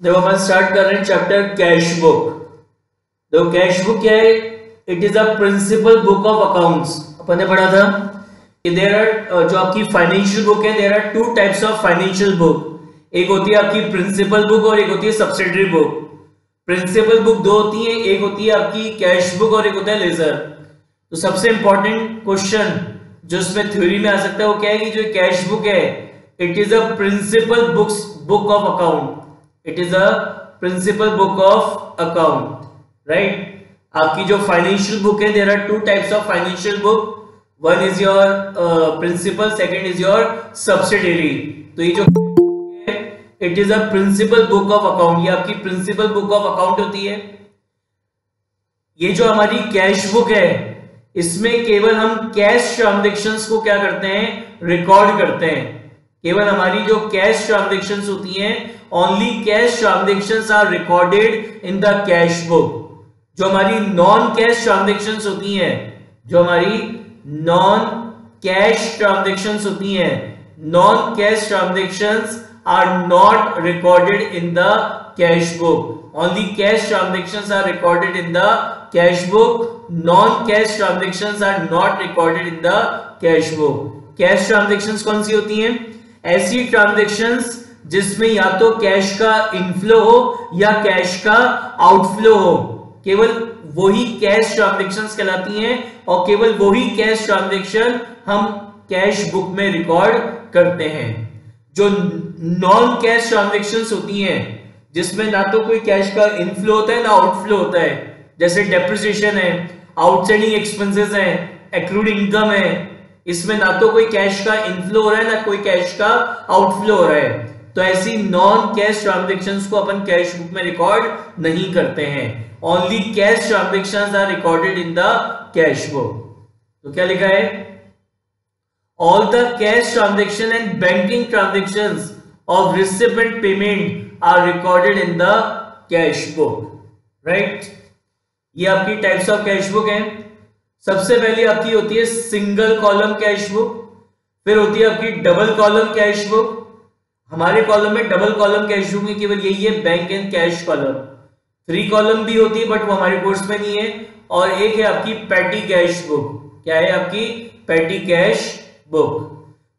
देखो अपन स्टार्ट कर रहे हैं चैप्टर कैश बुक देखो कैश बुक क्या है? It is a principal book of accounts अपन ने पढ़ा था कि देर आर जो आपकी फाइनेंशियल बुक है there are two types of financial book एक होती है आपकी प्रिंसिपल बुक और एक होती है सब्सिडरी बुक प्रिंसिपल बुक दो होती है, एक होती है आपकी कैश बुक और एक होता है लेजर तो सबसे इंपॉर्टेंट क्वेश्चन जो इसमें थ्योरी में आ सकता है, वो क्या है कि जो कैश बुक है it is a principal books book of account it is a principal book of account right आपकी जो फाइनेंशियल बुक है there are two types of financial book one is your principal second is your subsidiary तो ये जो it is a principal book of account ये आपकी principal book of account होती है। ये जो हमारी कैश बुक है, इसमें केवल हम कैश ट्रांजेक्शन को क्या करते हैं रिकॉर्ड करते हैं। केवल हमारी जो कैश ट्रांजेक्शन होती हैं only cash transaction are recorded in the cash book जो हमारी नॉन कैश ट्रांजेक्शन होती हैं, जो हमारी नॉन कैश ट्रांजेक्शन होती हैं non cash transaction are not recorded in the cash book only cash transaction are recorded in the cash book non cash transaction are not recorded in the cash book cash transaction कौन सी होती हैं? ऐसी transactions जिसमें या तो cash का inflow हो या कैश का आउटफ्लो हो। केवल वही कैश ट्रांजेक्शन कहलाती हैं और केवल वही कैश ट्रांजेक्शन हम कैश बुक में रिकॉर्ड करते हैं। जो नॉन कैश ट्रांजेक्शन होती हैं, जिसमें ना तो कोई कैश का इनफ्लो होता है, ना आउटफ्लो होता है। जैसे डेप्रिसिएशन है आउटस्टैंडिंग एक्सपेंसेस है एक्रूड इनकम है इसमें ना तो कोई कैश का इनफ्लो हो रहा है, ना कोई कैश का आउटफ्लो हो रहा है। तो ऐसी नॉन कैश ट्रांजेक्शन को अपन कैश बुक में रिकॉर्ड नहीं करते हैं। Only cash transaction are recorded in the cash book तो क्या लिखा है? All the cash transaction and banking transactions of recipient payment are recorded in the cash book right ये आपकी टाइप्स ऑफ़ कैश बुक है। सबसे पहले आपकी होती है सिंगल कॉलम कैश बुक फिर होती है आपकी डबल कॉलम कैश बुक हमारे कॉलम में डबल कॉलम कैश बुक में केवल यही है bank and cash column three column भी होती है बट वो हमारे कोर्स में नहीं है। और एक है आपकी पैटी कैश बुक क्या है आपकी? पैटी कैश बुक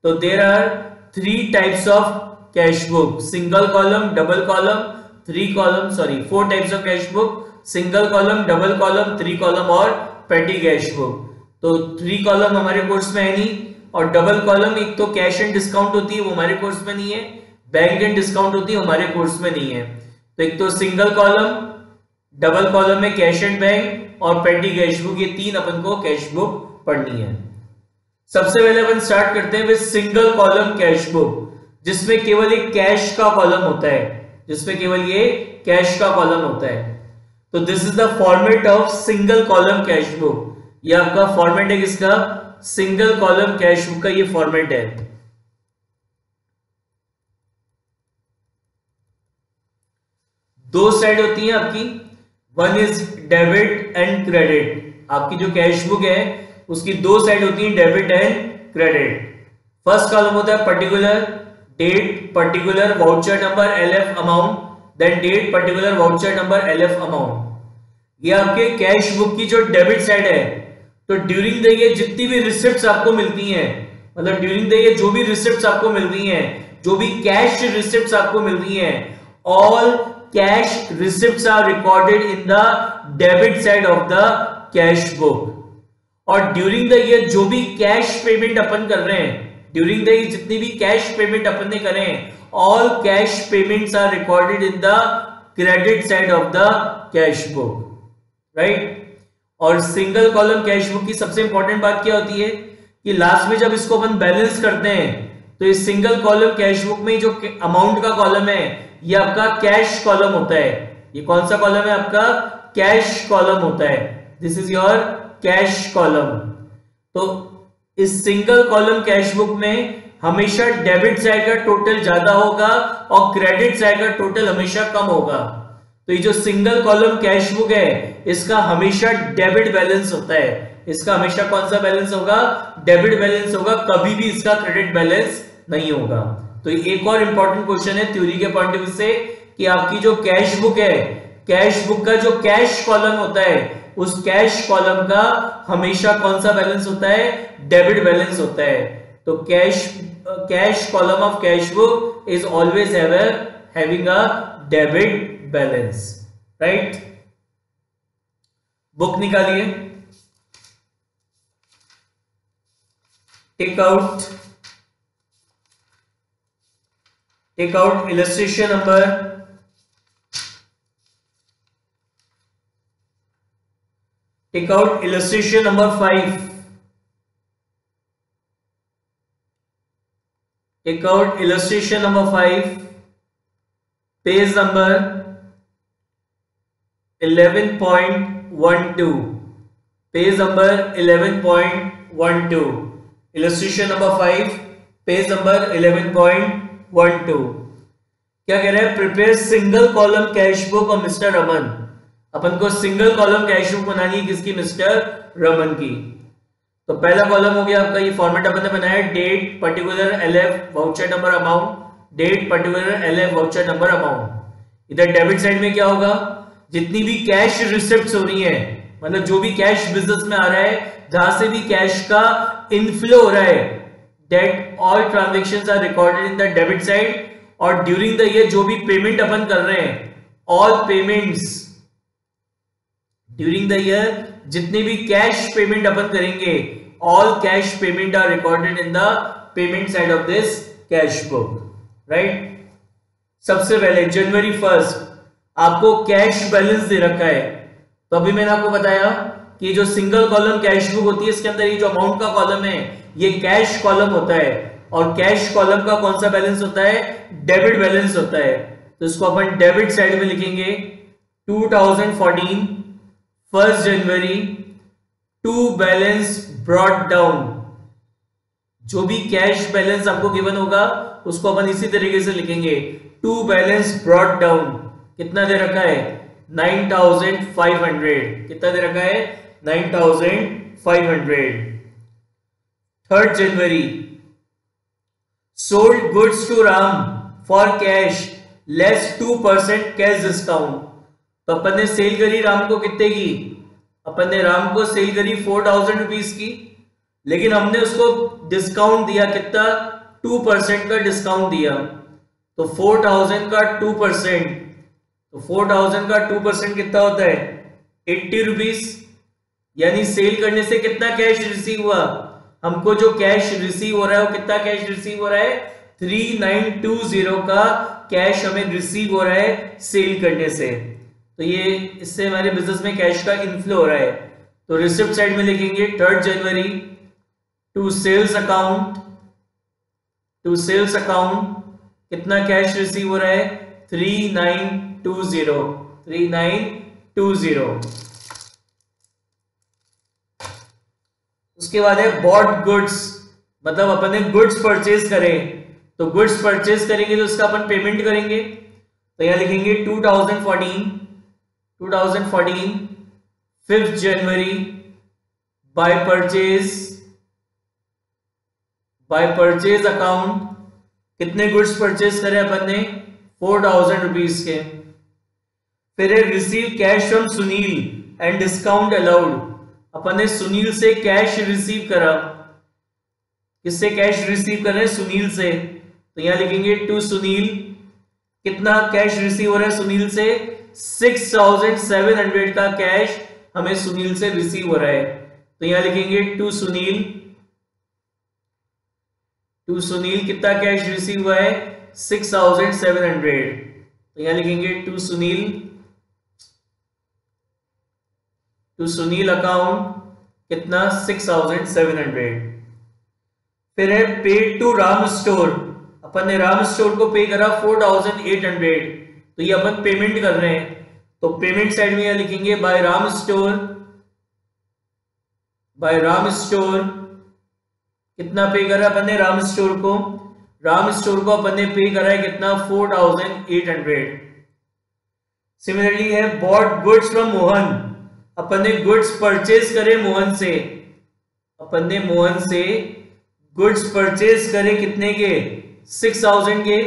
तो there are three types of cash book single column double column three column sorry four types of cash book single column double column three column और petty cash book. तो three column हमारे course में है नहीं, और double column एक तो cash and discount होती है, वो हमारे कोर्स में नहीं है बैंक एंड डिस्काउंट होती है, हमारे कोर्स में नहीं है। तो एक तो सिंगल कॉलम डबल कॉलम में कैश एंड बैंक और पेटी कैश बुक ये तीन अपन को कैश बुक पढ़नी है। सबसे पहले अपन स्टार्ट करते हैं with single column cash book जिसमें केवल एक कैश का कॉलम होता है, जिसमें केवल ये कैश का कॉलम होता है। तो this is the format of single column cash book ये आपका फॉर्मेट है किसका? सिंगल कॉलम कैश बुक का ये फॉर्मेट है। दो साइड होती है आपकी। One is debit and credit आपकी जो कैश बुक है, उसकी दो साइड होती है debit and credit first column होता है particular date particular voucher number L F amount then date particular voucher number L F amount ये आपके कैश बुक की जो डेबिट साइड है तो ड्यूरिंग द ये जितनी भी रिसिप्ट आपको मिलती हैं मतलब ड्यूरिंग द ये जो भी रिसिप्ट आपको मिल रही हैं, जो भी कैश रिसिप्ट आपको मिल रही हैं all cash receipt are recorded in the debit side of the cash book और ड्यूरिंग द ईयर जो भी कैश पेमेंट अपन कर रहे हैं ड्यूरिंग द ईयर जितनी भी कैश पेमेंट अपन ने करे all cash payments are recorded in the credit side of the cash book right और सिंगल कॉलम कैश बुक की सबसे इंपॉर्टेंट बात क्या होती है कि लास्ट में जब इसको अपन बैलेंस करते हैं तो इस सिंगल कॉलम कैश बुक में जो अमाउंट का कॉलम है, ये आपका कैश कॉलम होता है। ये कौन सा कॉलम है? आपका कैश कॉलम होता है। This is your cash column तो इस सिंगल कॉलम कैश बुक में हमेशा डेबिट साइड का टोटल ज़्यादा होगा और क्रेडिट साइड का टोटल हमेशा कम होगा। तो ये जो सिंगल कॉलम कैश बुक है, इसका हमेशा डेबिट बैलेंस होता है। इसका हमेशा कौन सा बैलेंस होगा? डेबिट बैलेंस होगा। कभी भी इसका क्रेडिट बैलेंस नहीं होगा। तो एक और इंपॉर्टेंट क्वेश्चन है थ्योरी के पॉइंट ऑफ़ व्यू से कि आपकी जो कैश बुक है कैश बुक का जो कैश कॉलम होता है, उस कैश कॉलम का हमेशा कौन सा बैलेंस होता है? डेबिट बैलेंस होता है। तो cash cash column of cash book is always having a debit balance right book निकालिए। Tick out tick out illustration number tick out illustration number five tick out illustration number five page number 11.12 page number 11.12 illustration number 5 page number 11.12 क्या कह रहे हैं? Prepare single column cash book और mister Raman अपन को single column cash book बनानी है किसकी? मिस्टर रमन की। तो पहला कॉलम हो गया आपका, ये फॉर्मेट अपन ने बनाया date particular LF voucher number amount date particular LF voucher number amount इधर डेबिट साइड में क्या होगा? जितनी भी कैश रिसिप्ट हो रही है मतलब जो भी कैश बिज़नेस में आ रहा है, जहाँ से भी कैश का इनफ्लो हो रहा है date all transaction are recorded in the debit side और ड्यूरिंग द ईयर जो भी पेमेंट अपन कर रहे हैं all payments during the year जितने भी कैश पेमेंट अपन करेंगे all cash payment are recorded in the payment side of this cash book right सबसे पहले जनवरी फ़र्स्ट आपको कैश बैलेंस दे रखा है। तो अभी मैंने आपको बताया कि जो सिंगल कॉलम कैश बुक होती है, इसके अंदर ये जो अमाउंट का कॉलम है, ये कैश कॉलम होता है। और कैश कॉलम का कौन सा बैलेंस होता है? डेबिट बैलेंस होता है। तो इसको अपन डेबिट साइड में लिखेंगे। 2014 first January to balance brought down जो भी कैश बैलेंस आपको गिवन होगा, उसको अपन इसी तरीके से लिखेंगे। टू बैलेंस ब्रॉड डाउन कितना दे रखा है? 9500 कितना दे रखा है? 9500 third January. Sold goods to Ram for cash. Less two percent cash discount. तो अपन ने सेल करी राम को कितने की? अपन ने राम को सेल करी फोर थाउज़ेंड रुपीज़ की। लेकिन हमने उसको डिस्काउंट दिया कितना? टू परसेंट का डिस्काउंट दिया। तो फोर थाउज़ेंड का टू परसेंट। तो फोर थाउज़ेंड का टू परसेंट कितना होता है? एट्टी रुपीज़ यानी सेल करने से कितना कैश रिसीव हुआ? हमको जो कैश रिसीव हो रहा है, वो कितना कैश रिसीव हो रहा है? थ्री नाइन टू ज़ीरो का कैश हमें रिसीव हो रहा है सेल करने से। तो ये इससे हमारे बिज़नेस में कैश का इनफ्लो हो रहा है। तो रिसिप्ट साइड में लिखेंगे third January to sales account to sales account कितना कैश रिसीव हो रहा है? Three nine two zero three nine two zero उसके बाद है बॉट गुड्स मतलब अपन ने गुड्स परचेज करे. तो गुड्स परचेज करेंगे तो उसका अपन पेमेंट करेंगे. तो यहाँ लिखेंगे 2014 2014 fifth January by purchase by purchase account कितने गुड्स परचेज करे अपन ने? फोर थाउज़ेंड रुपीज़ के. फिर receive cash from Sunil and discount allowed अपन ने सुनील से कैश रिसीव करा। किससे कैश रिसीव कर रहे हैं? सुनील से। तो यहाँ लिखेंगे टू सुनील कितना कैश रिसीव हो रहा है सुनील से? सिक्स थाउज़ेंड सेवन हंड्रेड का कैश हमें सुनील से रिसीव हो रहा है। तो यहाँ लिखेंगे टू सुनील टू सुनील कितना कैश रिसीव हुआ है? सिक्स थाउज़ेंड सेवन हंड्रेड तो यहाँ लिखेंगे to Sunil to Sunil account कितना? सिक्स थाउज़ेंड सेवन हंड्रेड फिर है पेड टू राम स्टोर अपन ने राम स्टोर को पे करा फोर थाउज़ेंड एट हंड्रेड तो ये अपन पेमेंट कर रहे हैं। तो पेमेंट साइड में यहाँ लिखेंगे by Ram store by Ram store कितना पे करा अपन ने राम स्टोर को? राम स्टोर को अपन ने पे करा है कितना? Four thousand eight hundred similarly है बॉट गुड्स फ्रॉम मोहन अपन ने गुड्स परचेज करे मोहन से। अपन ने मोहन से गुड्स परचेज करे कितने के? सिक्स थाउज़ेंड के।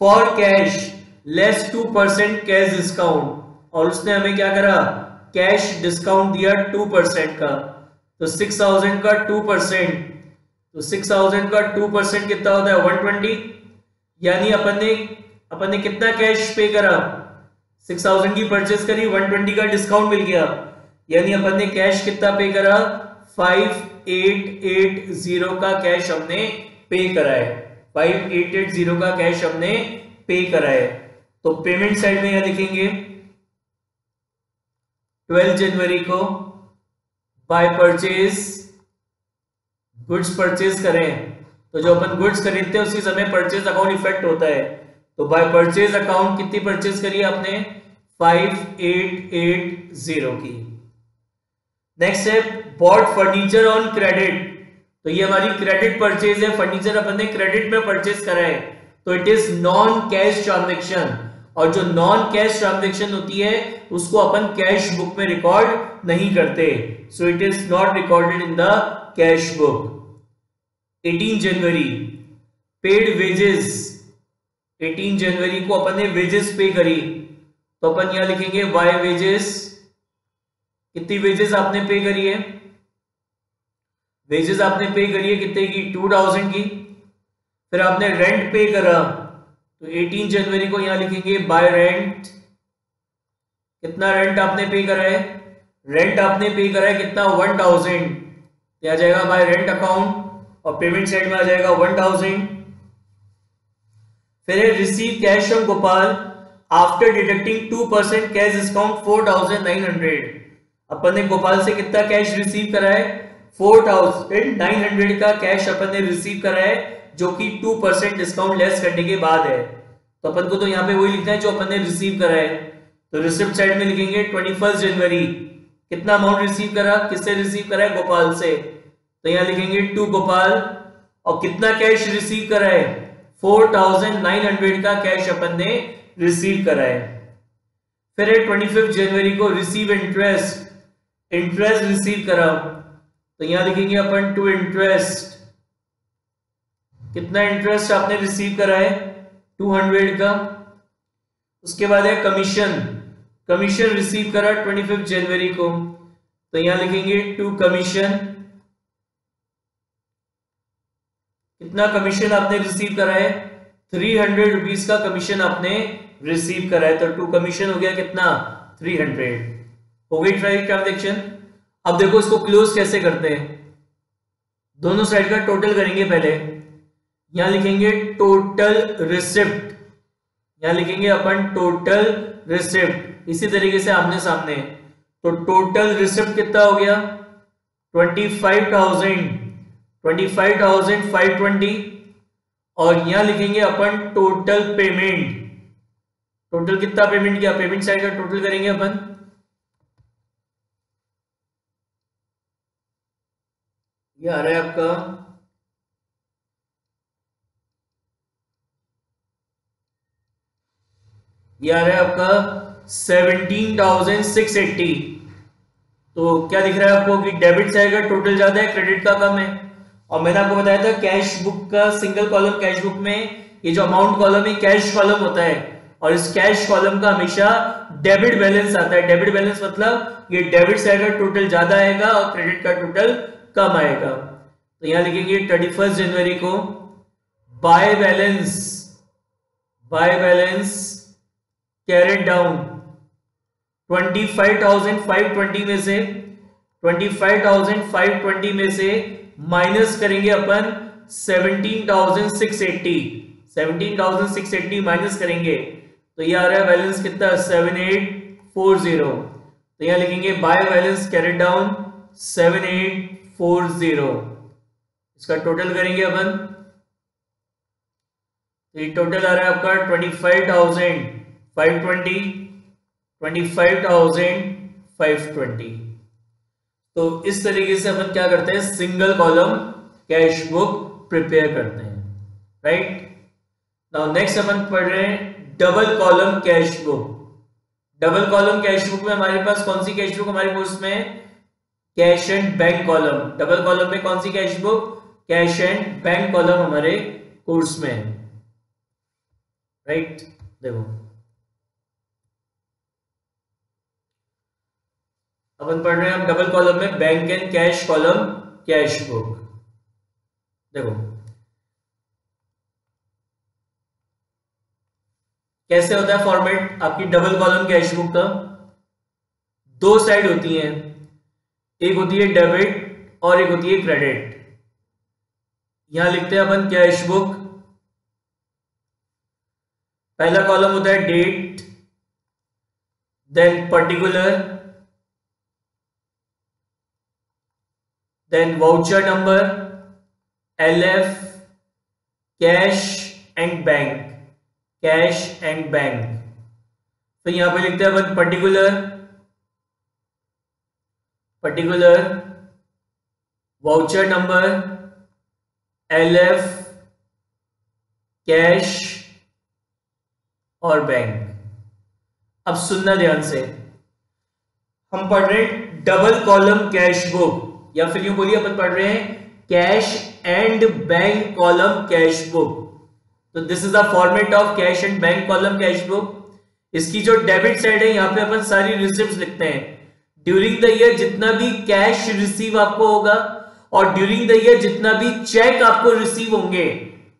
For cash less two percent cash discount और उसने हमें क्या करा? कैश डिस्काउंट दिया टू परसेंट का। तो सिक्स थाउज़ेंड का टू परसेंट तो सिक्स थाउज़ेंड का टू परसेंट कितना होता है? वन ट्वेंटी यानी अपन ने अपन ने कितना कैश पे करा? सिक्स थाउज़ेंड की परचेस करी वन ट्वेंटी का डिस्काउंट मिल गया। यानी अपन ने कैश कितना पे करा? फाइव एट एट ज़ीरो का कैश हमने पे करा है। फाइव एट एट ज़ीरो का कैश हमने पे करा है। तो पेमेंट साइड में यह लिखेंगे ट्वेल्थ जनवरी को बाय परचेज गुड्स परचेज करें। तो जो अपन गुड्स खरीदते हैं, उसी समय परचेज अकाउंट इफ़ेक्ट होता है। तो बाय परचेज अकाउंट कितनी परचेज करी आपने? फाइव एट एट ज़ीरो की। नेक्स्ट है बॉट फर्नीचर ऑन क्रेडिट तो ये हमारी क्रेडिट परचेज है फर्नीचर अपन ने क्रेडिट में परचेज करा है। तो it is non cash transaction और जो नॉन कैश ट्रांजेक्शन होती है, उसको अपन कैश बुक में रिकॉर्ड नहीं करते। So it is not recorded in the cash book 18 January paid wages 18 जनवरी को अपन ने वेजेस पे करी। तो अपन यहाँ लिखेंगे वाई वेजेस कितनी वेजेस आपने पे करी है? वेजेस आपने पे करी है कितने की? टू थाउज़ेंड की। फिर आपने रेंट पे करा। तो 18 जनवरी को यहाँ लिखेंगे बाय रेंट कितना रेंट आपने पे करा है? रेंट आपने पे करा है कितना? वन थाउज़ेंड आ जाएगा बाय रेंट अकाउंट और पेमेंट साइड में आ जाएगा वन थाउज़ेंड फिर है receive cash from Gopal after deducting two percent cash discount four thousand nine hundred अपन ने गोपाल से कितना कैश रिसीव करा है? फोर थाउज़ेंड नाइन हंड्रेड का कैश अपन ने रिसीव करा है, जो कि टू परसेंट डिस्काउंट लेस करने के बाद है। तो अपन को तो यहाँ पे वही लिखना है जो अपन ने रिसीव करा है। तो रिसिप्ट साइड में लिखेंगे ट्वेंटी फ़र्स्ट जनवरी कितना अमाउंट रिसीव करा? किससे रिसीव करा है? गोपाल से। तो यहाँ लिखेंगे टू गोपाल और कितना कैश रिसीव करा है? फोर थाउज़ेंड नाइन हंड्रेड का कैश अपन ने रिसीव करा है। फिर है ट्वेंटी फिफ्थ जनवरी को रिसीव इंटरेस्ट इंटरेस्ट रिसीव करा। तो यहाँ लिखेंगे अपन टू इंटरेस्ट कितना इंटरेस्ट आपने रिसीव करा है? 200 का। उसके बाद है कमीशन कमीशन रिसीव करा ट्वेंटी फिफ्थ जनवरी को। तो यहाँ लिखेंगे टू कमीशन कितना कमीशन आपने रिसीव करा है थ्री हंड्रेड रुपीज़ का कमीशन आपने रिसीव करा है। तो टू कमीशन हो गया कितना? थ्री हंड्रेड हो गई ट्रांजेक्शन अब देखो इसको क्लोज कैसे करते हैं। दोनों साइड का टोटल करेंगे पहले। यहाँ लिखेंगे टोटल रिसिप्ट यहाँ लिखेंगे अपन टोटल रिसिप्ट इसी तरीके से आमने सामने। तो टोटल रिसिप्ट कितना हो गया? Twenty five thousand twenty five thousand five twenty और यहाँ लिखेंगे अपन टोटल पेमेंट टोटल कितना पेमेंट किया? पेमेंट साइड का टोटल करेंगे अपन। ये आ रहा है आपका। ये आ रहा है आपका सेवनटीन थाउज़ेंड सिक्स एट्टी तो क्या दिख रहा है आपको कि डेबिट साइड का टोटल ज़्यादा है क्रेडिट का कम है? और मैंने आपको बताया था कैश बुक का सिंगल कॉलम कैश बुक में ये जो अमाउंट कॉलम है कैश कॉलम होता है। और इस कैश कॉलम का हमेशा डेबिट बैलेंस आता है। डेबिट बैलेंस मतलब ये डेबिट साइड का टोटल ज़्यादा आएगा और क्रेडिट का टोटल कम आएगा। तो यहाँ लिखेंगे थर्टी फ़र्स्ट जनवरी को by balance by balance carat down 25,520 में से 25,520 में से माइनस करेंगे अपन 17,680 17,680 माइनस करेंगे तो ये आ रहा है बैलेंस कितना? 7840 तो यहाँ लिखेंगे बाय बैलेंस कैरेट डाउन 7840 इसका टोटल करेंगे अपन। तो ये टोटल आ रहा है आपका 25,000 520 25,520 तो इस तरीके से अपन क्या करते हैं single column cash book prepare करते हैं राइट नाउ नेक्स्ट अपन पढ़ रहे हैं double column cash book double column cash book में हमारे पास कौन सी कैश बुक हमारे कोर्स में cash and bank column double column में कौन सी cash book cash and bank column हमारे कोर्स में है. राइट देखो। अपन पढ़ रहे हैं, हम डबल कॉलम में bank and cash column cash book देखो। कैसे होता है फॉर्मेट आपकी डबल कॉलम कैश बुक का? दो साइड होती हैं। एक होती है डेबिट और एक होती है क्रेडिट यहाँ लिखते हैं अपन कैश बुक पहला कॉलम होता है date then particular voucher number L F cash and bank cash and bank तो यहाँ पे लिखते हैं particular particular voucher number L F cash और बैंक अब सुनना ध्यान से। हम पढ़ रहे डबल कॉलम कैश बुक या फिर यूँ बोलिए, अपन पढ़ रहे हैं cash and bank column cash book तो this is the format of cash and bank column cash book इसकी जो डेबिट साइड है, यहाँ पे अपन सारी रिसिप्ट लिखते हैं। ड्यूरिंग द ईयर जितना भी कैश रिसीव आपको होगा, और ड्यूरिंग द ईयर जितना भी चेक आपको रिसीव होंगे।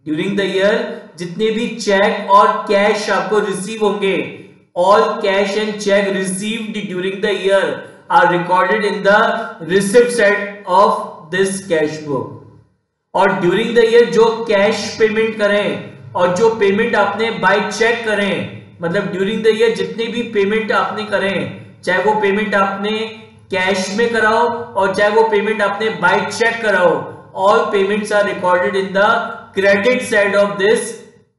ड्यूरिंग द ईयर जितने भी चेक और कैश आपको रिसीव होंगे all cash and cheque received during the year are recorded in the receipt side of this cash book और ड्यूरिंग द ईयर जो कैश पेमेंट करें और जो पेमेंट आपने बाय चेक करें मतलब ड्यूरिंग द ईयर जितने भी पेमेंट आपने करें, चाहे वो पेमेंट आपने कैश में कराओ और चाहे वो पेमेंट आपने बाय चेक कराओ all payments are recorded in the credit side of this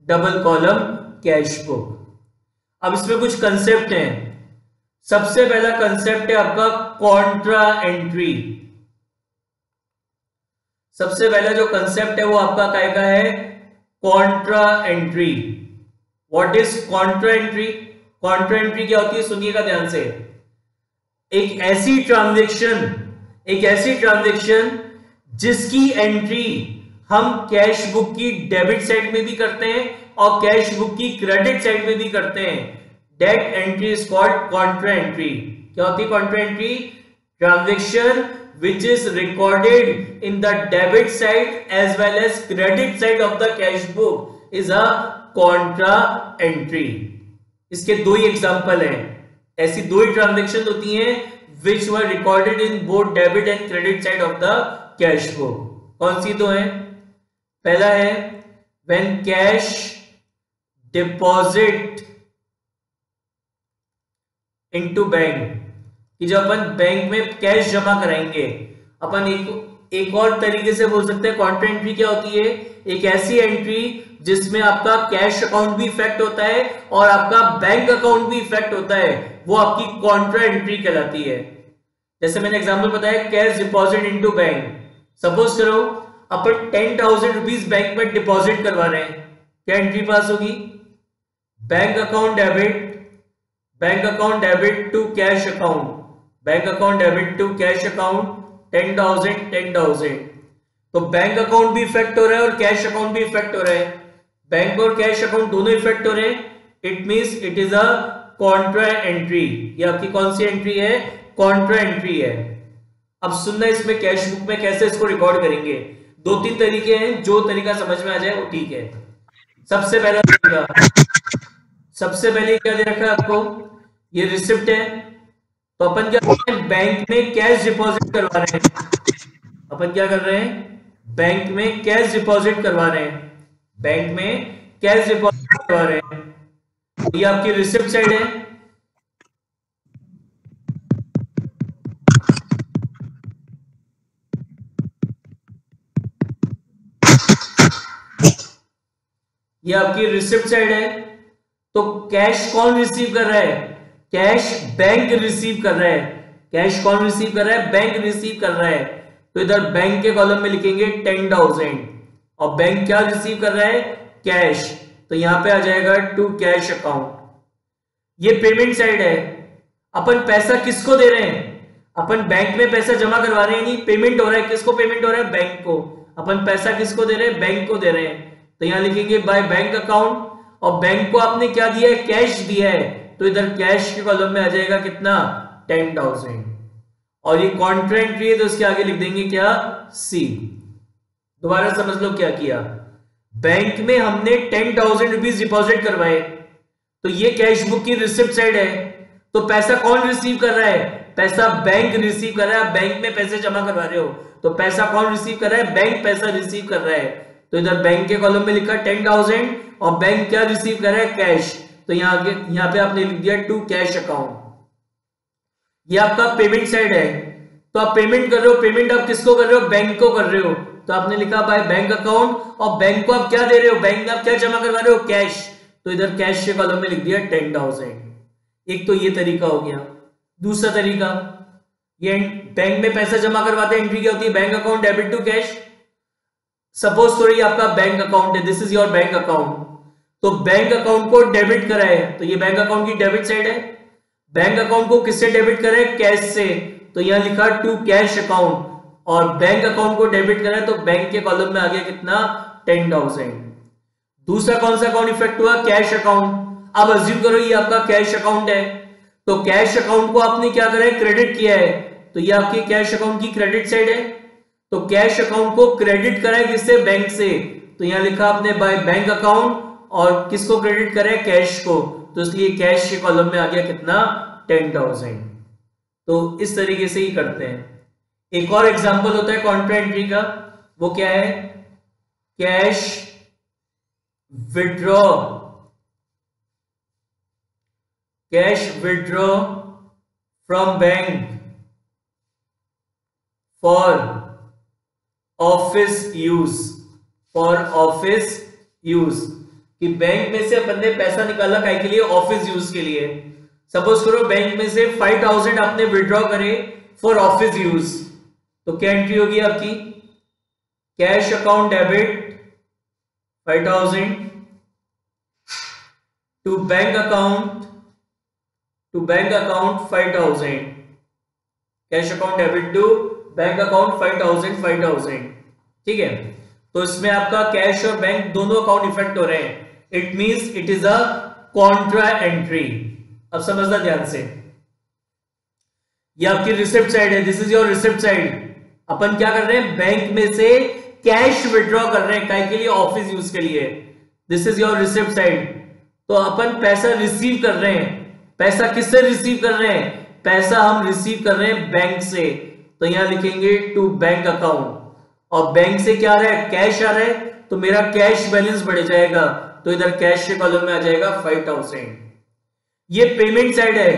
double column cash book अब इसमें कुछ कंसेप्ट हैं। सबसे पहला कंसेप्ट है आपका कॉन्ट्रा एंट्री सबसे पहला जो कंसेप्ट है वो आपका काय का है? Contra entry what is contra entry contra entry क्या होती है? सुनिएगा ध्यान से। एक ऐसी ट्रांजेक्शन एक ऐसी ट्रांजेक्शन जिसकी एंट्री हम कैश बुक की डेबिट साइड में भी करते हैं और कैश बुक की क्रेडिट साइड में भी करते हैं। That entry is called contra entry क्या होती है contra entry transaction which is recorded in the debit side as well as credit side of the cash book is a contra entry इसके दो ही example हैं। ऐसी दो ही ट्रांजेक्शन होती हैं which were recorded in both debit and credit side of the cash flow कौन सी तो है? पहला है when cash deposit into bank कि जब अपन बैंक में कैश जमा कराएँगे, अपन एक एक और तरीके से बोल सकते हैं कॉन्ट्रा एंट्री क्या होती है? एक ऐसी एंट्री जिसमें आपका कैश अकाउंट भी इफ़ेक्ट होता है और आपका बैंक अकाउंट भी इफ़ेक्ट होता है, वो आपकी कॉन्ट्रा एंट्री कहलाती है। जैसे मैंने एग्जांपल बताया cash deposit into bank suppose करो, अपन टेन थाउज़ेंड रुपीज़ बैंक में डिपॉजिट करवा रहे हैं, क्या एंट्री पास होगी? Bank account debit bank account debit to cash account bank account debit to cash account ten thousand ten thousand तो bank account भी इफ़ेक्ट हो रहा है और कैश अकाउंट भी इफ़ेक्ट हो रहा है। बैंक और कैश अकाउंट दोनों इफ़ेक्ट हो रहे हैं। It means it is a contra entry ये आपकी कौन सी एंट्री है? कॉन्ट्रा एंट्री है। अब सुनना इसमें कैश बुक में कैसे इसको रिकॉर्ड करेंगे। दो तीन तरीके हैं, जो तरीका समझ में आ जाए, वो ठीक है। सबसे पहला तरीका। सबसे पहले क्या दे रखा है आपको? ये रिसिप्ट है। तो अपन क्या कर रहे हैं? बैंक में कैश डिपॉजिट करवा रहे हैं। अपन क्या कर रहे हैं? बैंक में कैश डिपॉजिट करवा रहे हैं। बैंक में कैश डिपॉजिट करवा रहे हैं। ये आपकी रिसिप्ट साइड है। ये आपकी रिसिप्ट साइड है। तो कैश कौन रिसीव कर रहा है? कैश बैंक रिसीव कर रहा है। कैश कौन रिसीव कर रहा है? बैंक रिसीव कर रहा है। तो इधर बैंक के कॉलम में लिखेंगे टेन थाउज़ेंड और बैंक क्या रिसीव कर रहा है? कैश तो यहाँ पे आ जाएगा टू कैश अकाउंट ये पेमेंट साइड है। अपन पैसा किसको दे रहे हैं? अपन बैंक में पैसा जमा करवा रहे हैं नहीं? पेमेंट हो रहा है। किसको पेमेंट हो रहा है? बैंक को। अपन पैसा किसको दे रहे हैं? बैंक को दे रहे हैं। तो यहाँ लिखेंगे बाय बैंक अकाउंट और बैंक को आपने क्या दिया है? कैश दिया है। तो इधर कैश के कॉलम में आ जाएगा कितना? टेन थाउज़ेंड और ये कॉन्ट्रा एंट्री है तो उसके आगे लिख देंगे क्या? सी दोबारा समझ लो क्या किया। बैंक में हमने टेन थाउज़ेंड रुपीज़ डिपॉजिट करवाए। तो ये कैश बुक की रिसिप्ट साइड है। तो पैसा कौन रिसीव कर रहा है? पैसा बैंक रिसीव कर रहा है। बैंक में पैसे जमा करवा रहे हो। तो पैसा कौन रिसीव कर रहा है? बैंक पैसा रिसीव कर रहा है। तो इधर बैंक के कॉलम में लिखा टेन थाउज़ेंड और बैंक क्या रिसीव कर रहा है? कैश तो यहाँ यहाँ पे आपने लिख दिया टू कैश अकाउंट ये आपका पेमेंट साइड है. तो आप पेमेंट कर रहे हो पेमेंट आप किसको कर रहे हो? बैंक को कर रहे हो. तो आपने लिखा बाय बैंक अकाउंट और बैंक को आप क्या दे रहे हो? बैंक में आप क्या जमा करवा रहे हो? कैश तो इधर कैश के कॉलम में लिख दिया टेन थाउज़ेंड एक तो ये तरीका हो गया. दूसरा तरीका, ये बैंक में पैसा जमा करवाते एंट्री क्या होती है? Bank account debit to cash suppose थोड़ी आपका बैंक अकाउंट है this is your bank account तो बैंक अकाउंट को डेबिट कराए तो ये बैंक अकाउंट की डेबिट साइड है। बैंक अकाउंट को किससे डेबिट करे कैश से। तो यहाँ लिखा टू कैश अकाउंट और बैंक अकाउंट को डेबिट करें तो बैंक के कॉलम में आ गया कितना? टेन थाउज़ेंड दूसरा कौन सा अकाउंट इफ़ेक्ट हुआ? कैश अकाउंट अब अज्यूम करो ये आपका कैश अकाउंट है। तो कैश अकाउंट को आपने क्या करा है? क्रेडिट किया है। तो ये आपके कैश अकाउंट की क्रेडिट साइड है। तो कैश अकाउंट को क्रेडिट करा है किससे? बैंक से। तो यहाँ लिखा आपने बाय बैंक अकाउंट और किसको क्रेडिट करे कैश को। तो इसलिए कैश के कॉलम में आ गया कितना? टेन थाउज़ेंड तो इस तरीके से ही करते हैं। एक और एग्जांपल होता है कॉन्ट्रा एंट्री का। वो क्या है? Cash withdraw cash withdraw from bank for office use for office use कि बैंक में से अपन ने पैसा निकाला काय के लिए? ऑफ़िस यूज़ के लिए। सपोज़ करो बैंक में से फाइव थाउज़ेंड आपने विड्रॉ करे फॉर ऑफ़िस यूज़ तो क्या एंट्री होगी आपकी? Cash account debit five thousand to bank account to bank account five thousand cash account debit to bank account five thousand five thousand ठीक है? तो इसमें आपका कैश और बैंक दोनों अकाउंट इफ़ेक्ट हो रहे हैं। It means it is a contra entry अब समझना ध्यान से। ये आपकी रिसिप्ट साइड है। This is your receipt side अपन क्या कर रहे हैं? बैंक में से कैश विड्रॉ कर रहे हैं काय के लिए ऑफ़िस यूज़ के लिए। This is your receipt side तो अपन पैसा रिसीव कर रहे हैं। पैसा किससे रिसीव कर रहे हैं? पैसा हम रिसीव कर रहे हैं बैंक से। तो यहाँ लिखेंगे टू बैंक अकाउंट और बैंक से क्या आ रहा? है कैश आ रहा? है तो मेरा कैश बैलेंस बढ़ जाएगा। तो इधर कैश के कॉलम में आ जाएगा फाइव थाउज़ेंड ये पेमेंट साइड है।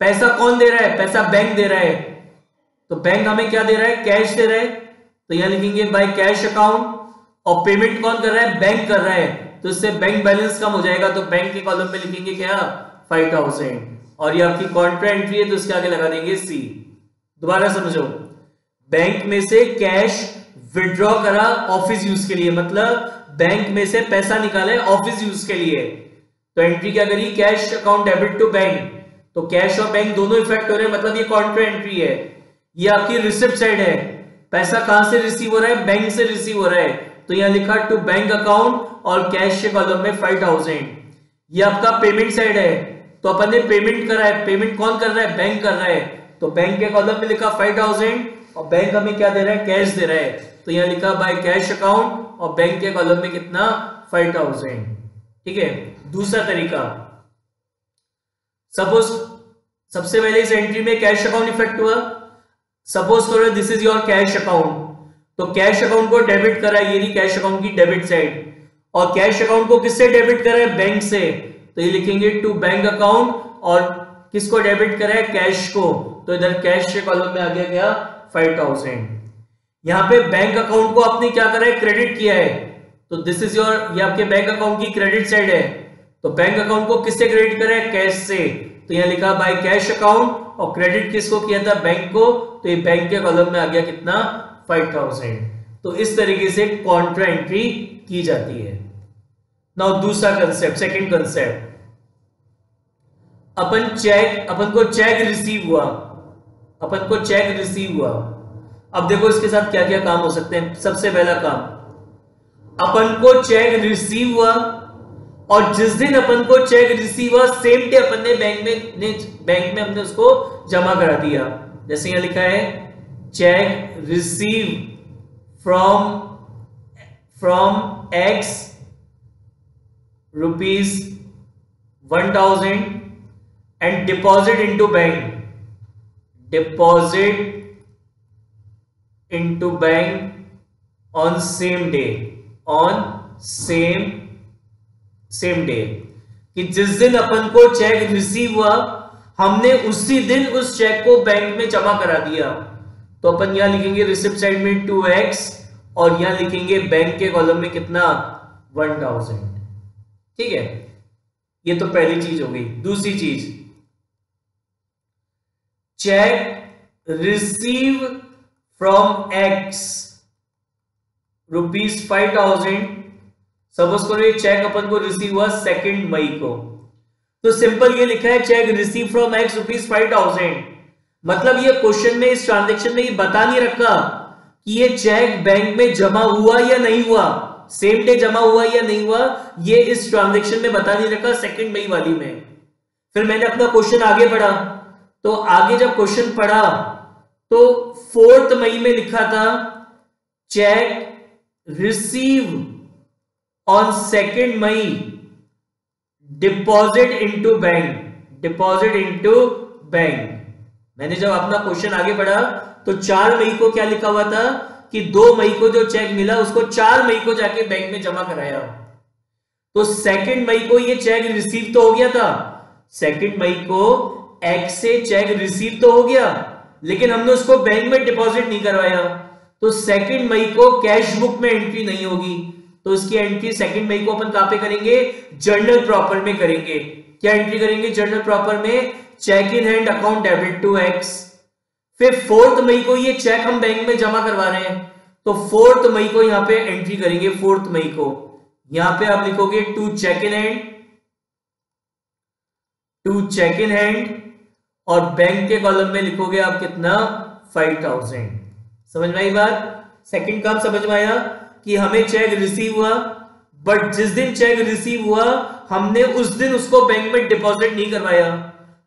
पैसा कौन दे रहा है? पैसा बैंक दे रहा है। तो बैंक हमें क्या दे रहा है? कैश दे रहा है। तो यहाँ लिखेंगे बाय कैश अकाउंट और पेमेंट कौन कर रहा है? बैंक कर रहा है। तो इससे बैंक बैलेंस कम हो जाएगा। तो बैंक के कॉलम में लिखेंगे क्या? फाइव थाउज़ेंड और ये आपकी कॉन्ट्रा एंट्री है तो इसके आगे लगा देंगे सी दोबारा समझो। बैंक में से कैश विड्रॉ करा ऑफ़िस यूज़ के लिए मतलब बैंक में से पैसा निकाले ऑफ़िस यूज़ के लिए। तो एंट्री क्या करी? Cash account debit to bank तो कैश और बैंक दोनों इफ़ेक्ट हो रहे हैं मतलब ये कॉन्ट्रा एंट्री है। ये आपकी रिसिप्ट साइड है। पैसा कहाँ से रिसीव हो रहा है? बैंक से रिसीव हो रहा है। तो यहाँ लिखा टू बैंक अकाउंट और कैश के कॉलम में फाइव थाउज़ेंड ये आपका पेमेंट साइड है। तो अपन ने पेमेंट करा है। पेमेंट कौन कर रहा है? बैंक कर रहा है। तो बैंक के कॉलम में लिखा फाइव थाउज़ेंड और बैंक हमें क्या दे रहा है? कैश दे रहा है। तो यहाँ लिखा बाय कैश अकाउंट और बैंक के कॉलम में कितना? फाइव थाउज़ेंड ठीक है? दूसरा तरीका। सपोज़ सबसे पहले इस एंट्री में कैश अकाउंट इफ़ेक्ट हुआ। सपोज़ करो this is your cash account तो कैश अकाउंट को डेबिट करा, ये कैश अकाउंट की डेबिट साइड और कैश अकाउंट को किससे डेबिट करा है? बैंक से। तो ये लिखेंगे टू बैंक अकाउंट और किसको डेबिट करा? कैश को। तो इधर कैश के कॉलम में आ गया क्या फाइव थाउज़ेंड यहाँ पे बैंक अकाउंट को आपने क्या करा है? क्रेडिट किया है। तो दिस इज़ योर ये आपके बैंक अकाउंट की क्रेडिट साइड है। तो बैंक अकाउंट को किससे क्रेडिट करा कैश से। तो यहाँ लिखा बाय कैश अकाउंट और क्रेडिट किसको किया था? बैंक को। तो ये बैंक के कॉलम में आ गया कितना? फाइव थाउज़ेंड तो इस तरीके से कॉन्ट्रा एंट्री की जाती है। नाउ दूसरा कंसेप्ट सेकंड कंसेप्ट अपन चेक अपन को चेक रिसीव हुआ। अपन को चेक रिसीव हुआ। अब देखो इसके साथ क्या क्या काम हो सकते हैं। सबसे पहला काम, अपन को चेक रिसीव हुआ और जिस दिन अपन को चेक रिसीव हुआ सेम डे अपन ने बैंक में, ने बैंक में हमने उसको जमा करा दिया। जैसे यहाँ लिखा है cheque receive from from X rupees one thousand and deposit into bank deposit into bank on same day on same same day कि जिस दिन अपन को चेक रिसीव हुआ, हमने उसी दिन उस चेक को बैंक में जमा करा दिया। तो अपन यहाँ लिखेंगे रिसिप्ट साइड में टू एक्स और यहाँ लिखेंगे बैंक के कॉलम में कितना? वन थाउज़ेंड ठीक है? ये तो पहली चीज़ हो गई। दूसरी चीज़ cheque receive from X rupees five thousand suppose करो ये चेक अपन को रिसीव हुआ सेकेंड मई को। तो सिंपल ये लिखा है cheque receive from X rupees five thousand मतलब ये क्वेश्चन में, इस ट्रांजेक्शन में ये बता नहीं रखा कि ये चेक बैंक में जमा हुआ या नहीं हुआ। सेम डे जमा हुआ या नहीं हुआ, ये इस ट्रांजेक्शन में बता नहीं रखा सेकेंड मई वाली में। फिर मैंने अपना क्वेश्चन आगे पढ़ा तो आगे जब क्वेश्चन पढ़ा तो फोर्थ मई में लिखा था cheque receive on second May deposit into bank deposit into bank मैंने जब अपना क्वेश्चन आगे पढ़ा तो चार मई को क्या लिखा हुआ था, कि दो मई को जो चेक मिला, उसको चार मई को जाके बैंक में जमा कराया। तो सेकेंड मई को ये चेक रिसीव तो हो गया था। सेकेंड मई को एक्स से चेक रिसीव तो हो गया, लेकिन हमने उसको बैंक में डिपॉजिट नहीं करवाया। तो सेकेंड मई को कैश बुक में एंट्री नहीं होगी। तो इसकी एंट्री सेकंड मई को अपन कहाँ पे करेंगे? जर्नल प्रॉपर में करेंगे। क्या एंट्री करेंगे? जर्नल प्रॉपर में cheque in hand account debit to X फिर फोर्थ मई को ये चेक हम बैंक में जमा करवा रहे हैं। तो फोर्थ मई को यहाँ पे एंट्री करेंगे फोर्थ मई को। यहाँ पे आप लिखोगे to cheque in hand to cheque in hand और बैंक के कॉलम में लिखोगे आप कितना? फाइव थाउज़ेंड समझ में आई बात? सेकंड काम समझ में आया कि हमें चेक रिसीव हुआ बट जिस दिन चेक रिसीव हुआ, हमने उस दिन उसको बैंक में डिपॉजिट नहीं करवाया।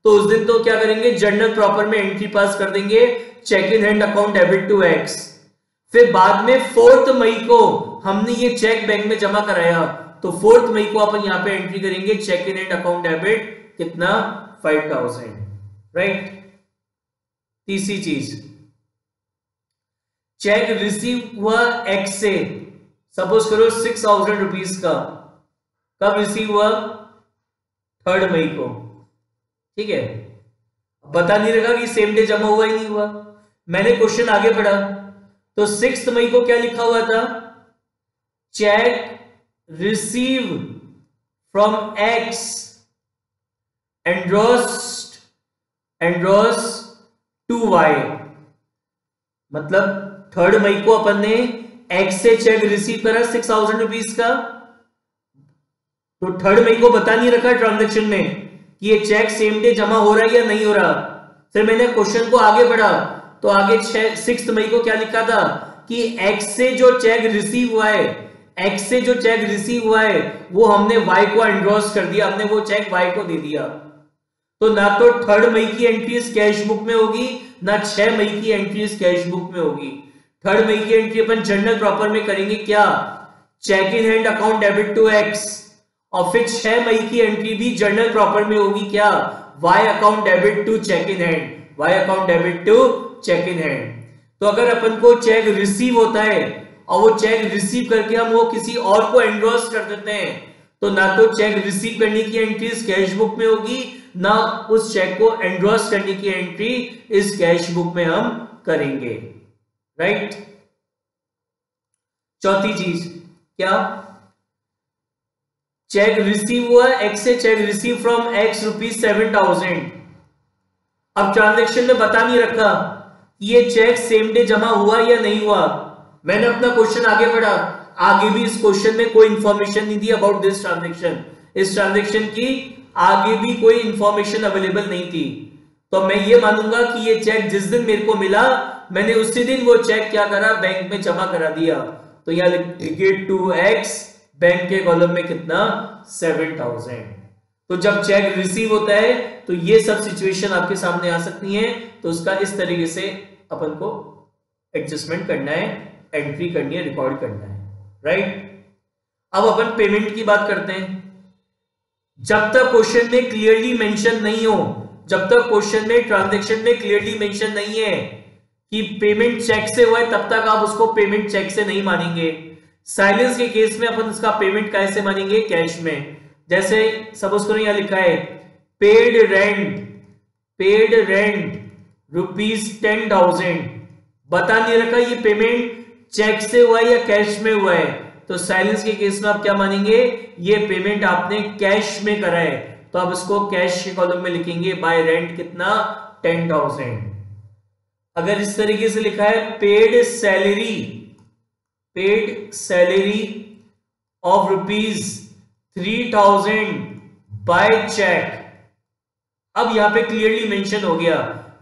तो उस दिन तो क्या करेंगे? जर्नल प्रॉपर में एंट्री पास कर देंगे cheque in hand account debit to X फिर बाद में फोर्थ मई को हमने ये चेक बैंक में जमा कराया तो फोर्थ मई को अपन यहाँ पे एंट्री करेंगे cheque in hand account debit कितना? फाइव थाउज़ेंड राइट तीसरी चीज़। चेक रिसीव हुआ एक्स से सपोज़ करो सिक्स थाउज़ेंड रुपीज़ का। कब रिसीव हुआ? थर्ड मई को। ठीक है? बता नहीं रखा कि सेम डे जमा हुआ ही नहीं हुआ। मैंने क्वेश्चन आगे पढ़ा। तो सिक्स मई को क्या लिखा हुआ था? Cheque receive from X endorsed endorse to Y मतलब थर्ड मई को अपन ने एक्स से चेक रिसीव करा सिक्स थाउज़ेंड रुपीज़ का। तो थर्ड मई को बता नहीं रखा ट्रांजेक्शन में कि ये चेक सेम डे जमा हो रहा है या नहीं हो रहा। फिर मैंने क्वेश्चन को आगे बढ़ा तो आगे सिक्स मई को क्या लिखा था? कि एक्स से जो चेक रिसीव हुआ है एक्स से जो चेक रिसीव हुआ है, वो हमने वाई को एंड्रोस कर दिया, हमने वो चेक वाई को दे दिया। तो ना तो थर्ड मई की एंट्री इस कैश बुक में होगी, ना छह मई की एंट्री इस कैश बुक में होगी। थर्ड मई की एंट्री अपन जर्नल प्रॉपर में करेंगे क्या? Cheque in hand account debit to X और फिर छह मई की एंट्री भी जर्नल प्रॉपर में होगी क्या? Y account debit to cheque in hand Y account debit to cheque in hand तो अगर अपन को चेक रिसीव होता है, और वो चेक रिसीव करके हम वो किसी और को एंड्रोस कर देते हैं तो ना तो चेक रिसीव करने की एंट्री कैश बुक में होगी ना उस चेक को एंड्रॉस करने की एंट्री इस कैश बुक में हम करेंगे राइट चौथी चीज़, क्या? चेक रिसीव हुआ एक्स से cheque receive from X rupees seven thousand अब ट्रांजेक्शन में बता नहीं रखा ये चेक सेम डे जमा हुआ या नहीं हुआ। मैंने अपना क्वेश्चन आगे बढ़ा। आगे भी इस क्वेश्चन में कोई इंफॉर्मेशन नहीं दी अबाउट दिस ट्रांजेक्शन इस ट्रांजेक्शन की आगे भी कोई इंफॉर्मेशन अवेलेबल नहीं थी। तो मैं ये मानूँगा कि ये चेक जिस दिन मेरे को मिला मैंने उसी दिन वो चेक क्या करा? बैंक में जमा करा दिया। तो यहाँ लिखिए टू एक्स बैंक के कॉलम में कितना? सेवन थाउज़ेंड तो जब चेक रिसीव होता है तो ये सब सिचुएशन आपके सामने आ सकती है। तो उसका इस तरीके से अपन को एडजस्टमेंट करना है एंट्री करनी है रिकॉर्ड करना है। राइट अब अपन पेमेंट की बात करते हैं। जब तक क्वेश्चन में क्लियरली मेंशन नहीं हो, जब तक क्वेश्चन में ट्रांजेक्शन में क्लियरली मेंशन नहीं है कि पेमेंट चेक से हुआ है, तब तक आप उसको पेमेंट चेक से नहीं मानेंगे। साइलेंस के केस में अपन उसका पेमेंट कैसे मानेंगे? कैश में। जैसे सपोज़ करो यहाँ लिखा है paid rent paid rent rupees ten thousand बता नहीं रखा ये पेमेंट चेक से हुआ है या कैश में हुआ है। तो साइलेंस के केस में आप क्या मानेंगे? ये पेमेंट आपने कैश में करा है। तो आप इसको कैश के कॉलम में लिखेंगे बाय रेंट कितना? टेन थाउज़ेंड अगर इस तरीके से लिखा है paid salary paid salary of rupees three thousand by cheque अब यहाँ पे क्लियरली मेंशन हो गया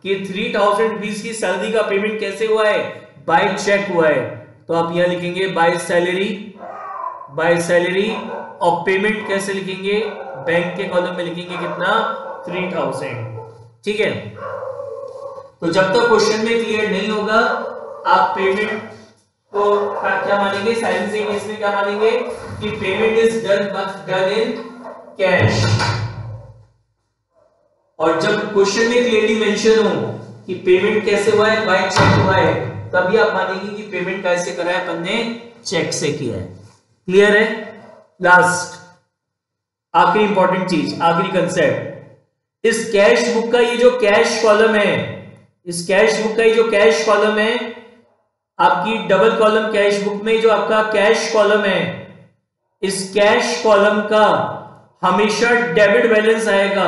कि थ्री थाउज़ेंड रुपीज़ की सैलरी का पेमेंट कैसे हुआ है? बाय चेक हुआ है। तो आप यहाँ लिखेंगे बाय सैलरी बाय सैलरी और पेमेंट कैसे लिखेंगे? बैंक के कॉलम में लिखेंगे कितना? थ्री थाउज़ेंड ठीक है? तो जब तक क्वेश्चन में क्लियर नहीं होगा, आप पेमेंट को क्या मानेंगे? साइलेंस केस में क्या मानेंगे? कि payment is done done in cash और जब क्वेश्चन में क्लियरली मेंशन हो कि पेमेंट कैसे हुआ है बाय चेक हुआ है, तभी आप मानेंगे कि पेमेंट कैसे करा है, अपन ने चेक से किया है। क्लियर है? लास्ट आखिरी इंपॉर्टेंट चीज़, आखिरी कंसेप्ट इस कैश बुक का ये जो कैश कॉलम है, इस कैश बुक का ये जो कैश कॉलम है, आपकी डबल कॉलम कैश बुक में जो आपका कैश कॉलम है, इस कैश कॉलम का हमेशा डेबिट बैलेंस आएगा.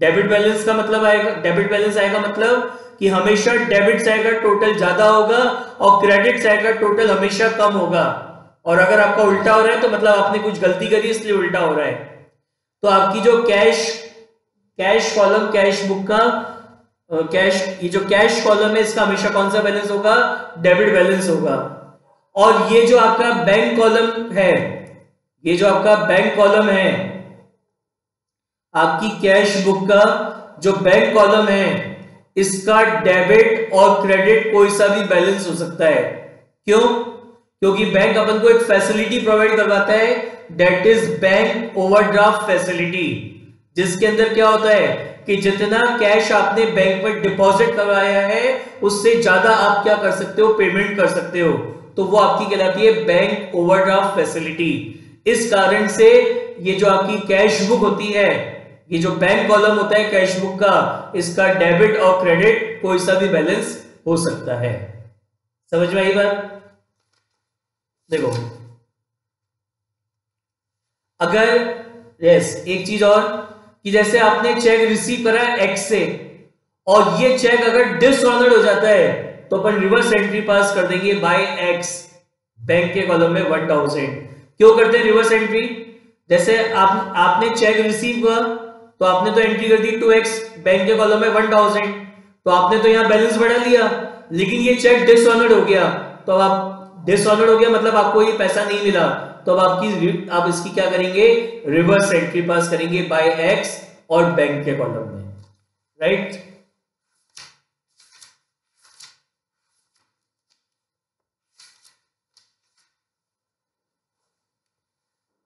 डेबिट बैलेंस का मतलब आएगा डेबिट बैलेंस आएगा मतलब कि हमेशा डेबिट आएगा टोटल ज़्यादा होगा और क्रेडिट आएगा टोटल हमेशा कम होगा. और अगर आपका उल्टा हो रहा है तो मतलब आपने कुछ गलती करी, इसलिए उल्टा हो रहा है। तो आपकी जो cash cash column cash book का कैश ये जो कैश कॉलम है, इसका हमेशा कौन सा बैलेंस होगा? डेबिट बैलेंस होगा। और ये जो आपका बैंक कॉलम है, ये जो आपका बैंक कॉलम है, आपकी कैश बुक का जो बैंक कॉलम है, इसका डेबिट और क्रेडिट कोई सा भी बैलेंस हो सकता है। क्यों? क्योंकि बैंक अपन को एक फैसिलिटी प्रोवाइड करवाता है that is bank overdraft facility जिसके अंदर क्या होता है कि जितना कैश आपने बैंक में डिपॉजिट करवाया है, उससे ज़्यादा आप क्या कर सकते हो पेमेंट कर सकते हो। तो वो आपकी कहलाती है बैंक ओवरड्राफ्ट फैसिलिटी इस कारण से ये जो आपकी कैश बुक होती है, ये जो बैंक कॉलम होता है कैश बुक का, इसका डेबिट और क्रेडिट कोई सा भी बैलेंस हो सकता है। समझ में आई बात? देखो। अगर यस एक चीज़ और कि जैसे आपने चेक रिसीव करा एक्स से, और ये चेक अगर डिसऑनर्ड हो जाता है तो अपन रिवर्स एंट्री पास कर देंगे बाय एक्स बैंक के कॉलम में वन थाउज़ेंड क्यों करते हैं रिवर्स एंट्री जैसे आप, आपने चेक रिसीव हुआ तो आपने तो एंट्री कर दी टू एक्स बैंक के कॉलम में वन थाउज़ेंड तो आपने तो यहाँ बैलेंस बढ़ा लिया, लेकिन ये चेक डिसऑनर्ड हो गया तो आप डिसऑर्डर हो गया मतलब आपको ये पैसा नहीं मिला। तो अब आपकी आप इसकी क्या करेंगे? रिवर्स एंट्री पास करेंगे बाय एक्स और बैंक के कॉलम में। Right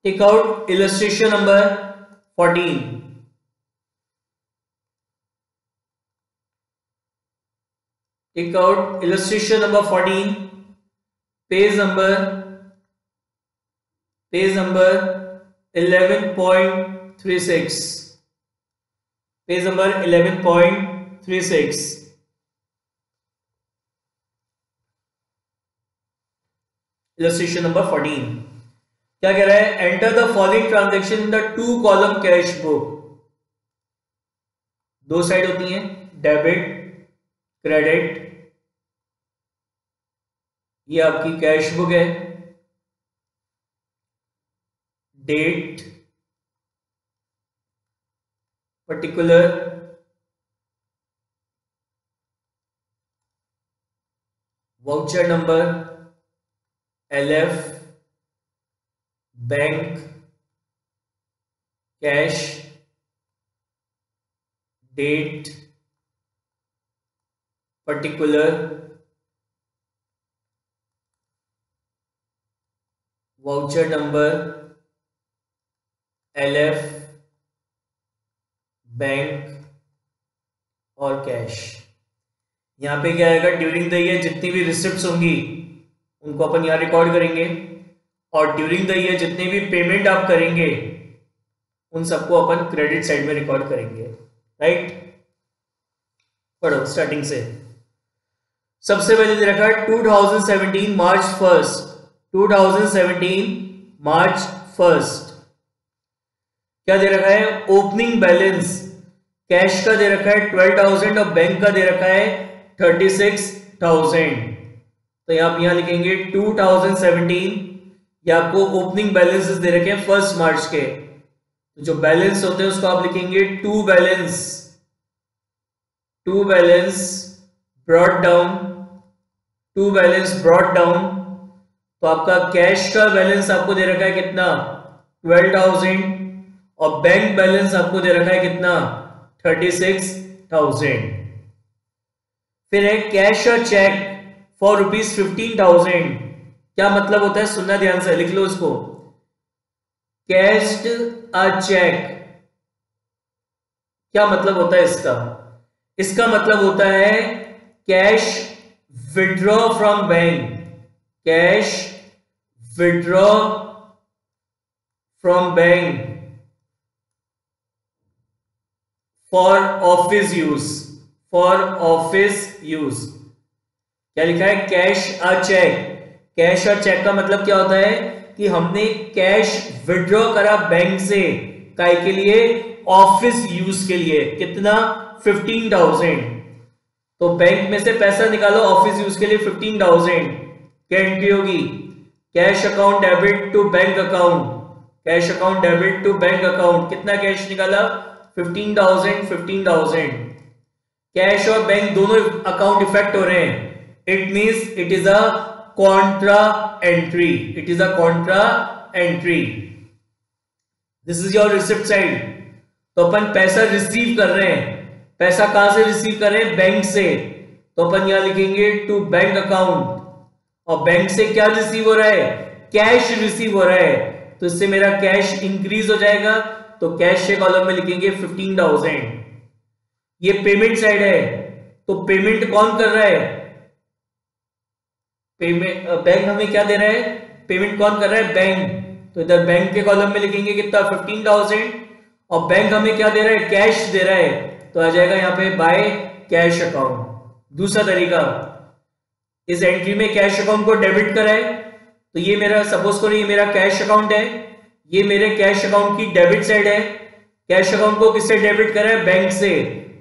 take out illustration number 14 take out illustration number 14 page number page number 11.36 page number 11.36 illustration number 14 क्या कह रहा है? Enter the following transaction in the two column cash book दो side होती हैं डेबिट क्रेडिट ये आपकी कैश बुक है। Date particular voucher number L F bank cash date particular voucher number L F bank और कैश यहाँ पे क्या आएगा? ड्यूरिंग द ईयर जितनी भी रिसिप्ट होंगी, उनको अपन यहाँ रिकॉर्ड करेंगे. और ड्यूरिंग द ईयर जितने भी पेमेंट आप करेंगे, उन सबको अपन क्रेडिट साइड में रिकॉर्ड करेंगे. राइट पढ़ो स्टार्टिंग से. सबसे पहले दे रखा है 2017 मार्च फ़र्स्ट 2017 मार्च फ़र्स्ट क्या दे रखा है? ओपनिंग बैलेंस कैश का दे रखा है ट्वेल्व थाउज़ेंड और बैंक का दे रखा है थर्टी सिक्स थाउज़ेंड तो आप यहाँ लिखेंगे 2017 ये आपको ओपनिंग बैलेंसेस दे रखे हैं फ़र्स्ट मार्च के. तो जो बैलेंस होते हैं उसको आप लिखेंगे to balance to balance brought down to balance brought down तो आपका कैश का बैलेंस आपको दे रखा है कितना? ट्वेल्व थाउज़ेंड और बैंक बैलेंस आपको दे रखा है कितना? थर्टी सिक्स थाउज़ेंड फिर है कैश और cheque for rupees fifteen thousand क्या मतलब होता है? सुनना ध्यान से, लिख लो इसको. कैश अ चेक क्या मतलब होता है इसका? इसका मतलब होता है cash withdraw from bank cash withdraw from bank for office use, for office use. क्या लिखा है? Cash a cheque. कैश और चेक का मतलब क्या होता है? कि हमने कैश विड्रॉ करा बैंक से काय के लिए? ऑफ़िस यूज़ के लिए। कितना? फिफ्टीन थाउज़ेंड तो बैंक में से पैसा निकालो, ऑफ़िस यूज़ के लिए फिफ्टीन थाउज़ेंड क्या एंट्री होगी cash account debit to bank account, cash account debit to bank account, कितना कैश निकाला? Fifteen thousand fifteen thousand cash और बैंक दोनों अकाउंट इफ़ेक्ट हो रहे हैं। It means it is a contra entry it is a contra entry this is your receipt side तो अपन पैसा रिसीव कर रहे हैं। पैसा कहाँ से रिसीव कर रहे हैं? बैंक से। तो अपन यहाँ लिखेंगे टू बैंक अकाउंट और बैंक से क्या रिसीव हो रहा है? कैश रिसीव हो रहा है। तो इससे मेरा कैश इंक्रीज हो जाएगा। तो कैश के कॉलम में लिखेंगे फिफ्टीन थाउज़ेंड ये पेमेंट साइड है। तो पेमेंट कौन कर रहा है? पेमेंट बैंक हमें क्या दे रहा है? पेमेंट कौन कर रहा है? बैंक तो इधर बैंक के कॉलम में लिखेंगे कितना? फिफ्टीन थाउज़ेंड और बैंक हमें क्या दे रहा है? कैश दे रहा है। तो आ जाएगा यहाँ पे बाय कैश अकाउंट दूसरा तरीका। इस एंट्री में कैश अकाउंट को डेबिट करा है तो ये मेरा सपोज़ करो ये मेरा कैश अकाउंट है। ये मेरे कैश अकाउंट की डेबिट साइड है। कैश अकाउंट को किससे डेबिट करा है बैंक से।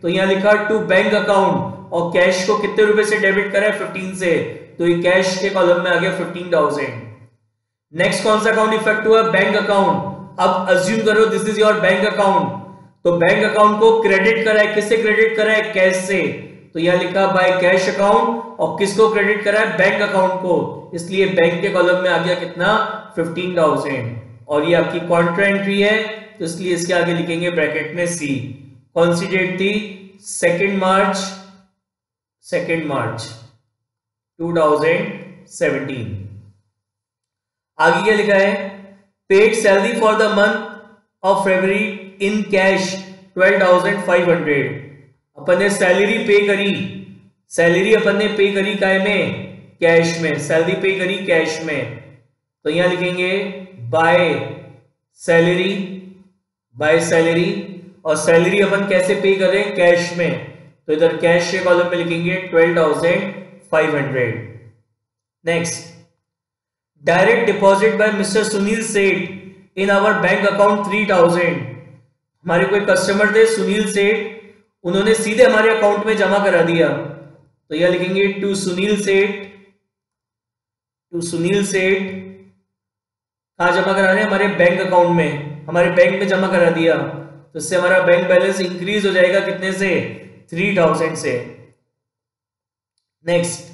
तो यहाँ लिखा टू बैंक अकाउंट और कैश को कितने रुपए से डेबिट करा है फिफ्टीन से। तो ये कैश के कॉलम में आ गया फिफ्टीन थाउज़ेंड नेक्स्ट कौन सा अकाउंट इफ़ेक्ट हुआ? बैंक अकाउंट अब अज्यूम करो this is your bank account तो बैंक अकाउंट को क्रेडिट करा है किससे क्रेडिट करा है कैश से। तो यहाँ लिखा बाय कैश अकाउंट और किसको क्रेडिट करा है? बैंक अकाउंट को। इसलिए बैंक के कॉलम में आ गया कितना? फिफ्टीन थाउज़ेंड और ये आपकी कॉन्ट्रा एंट्री है तो इसलिए इसके आगे लिखेंगे ब्रैकेट में सी कौन सी डेट थी? सेकेंड मार्च सेकेंड मार्च 2017 आगे क्या लिखा है? Paid salary for the month of February in cash 12,500 अपन ने सैलरी पे करी सैलरी अपन ने पे करी काय में कैश में सैलरी पे करी कैश में तो यहाँ लिखेंगे बाय सैलरी बाय सैलरी और सैलरी अपन कैसे पे कर कैश में तो इधर कैश के कॉलम में लिखेंगे twelve thousand 500. Next, direct deposit by Mr. Sunil Seth in our bank account 3000. हमारे कोई कस्टमर थे सुनील सेठ उन्होंने सीधे हमारे अकाउंट में जमा करा दिया। तो यह लिखेंगे टू सुनील सेठ टू सुनील सेठ कहा जमा करा रहे हमारे बैंक अकाउंट में, हमारे बैंक में जमा करा दिया। तो इससे हमारा बैंक बैलेंस इंक्रीज हो जाएगा कितने से? थ्री थाउज़ेंड से। Next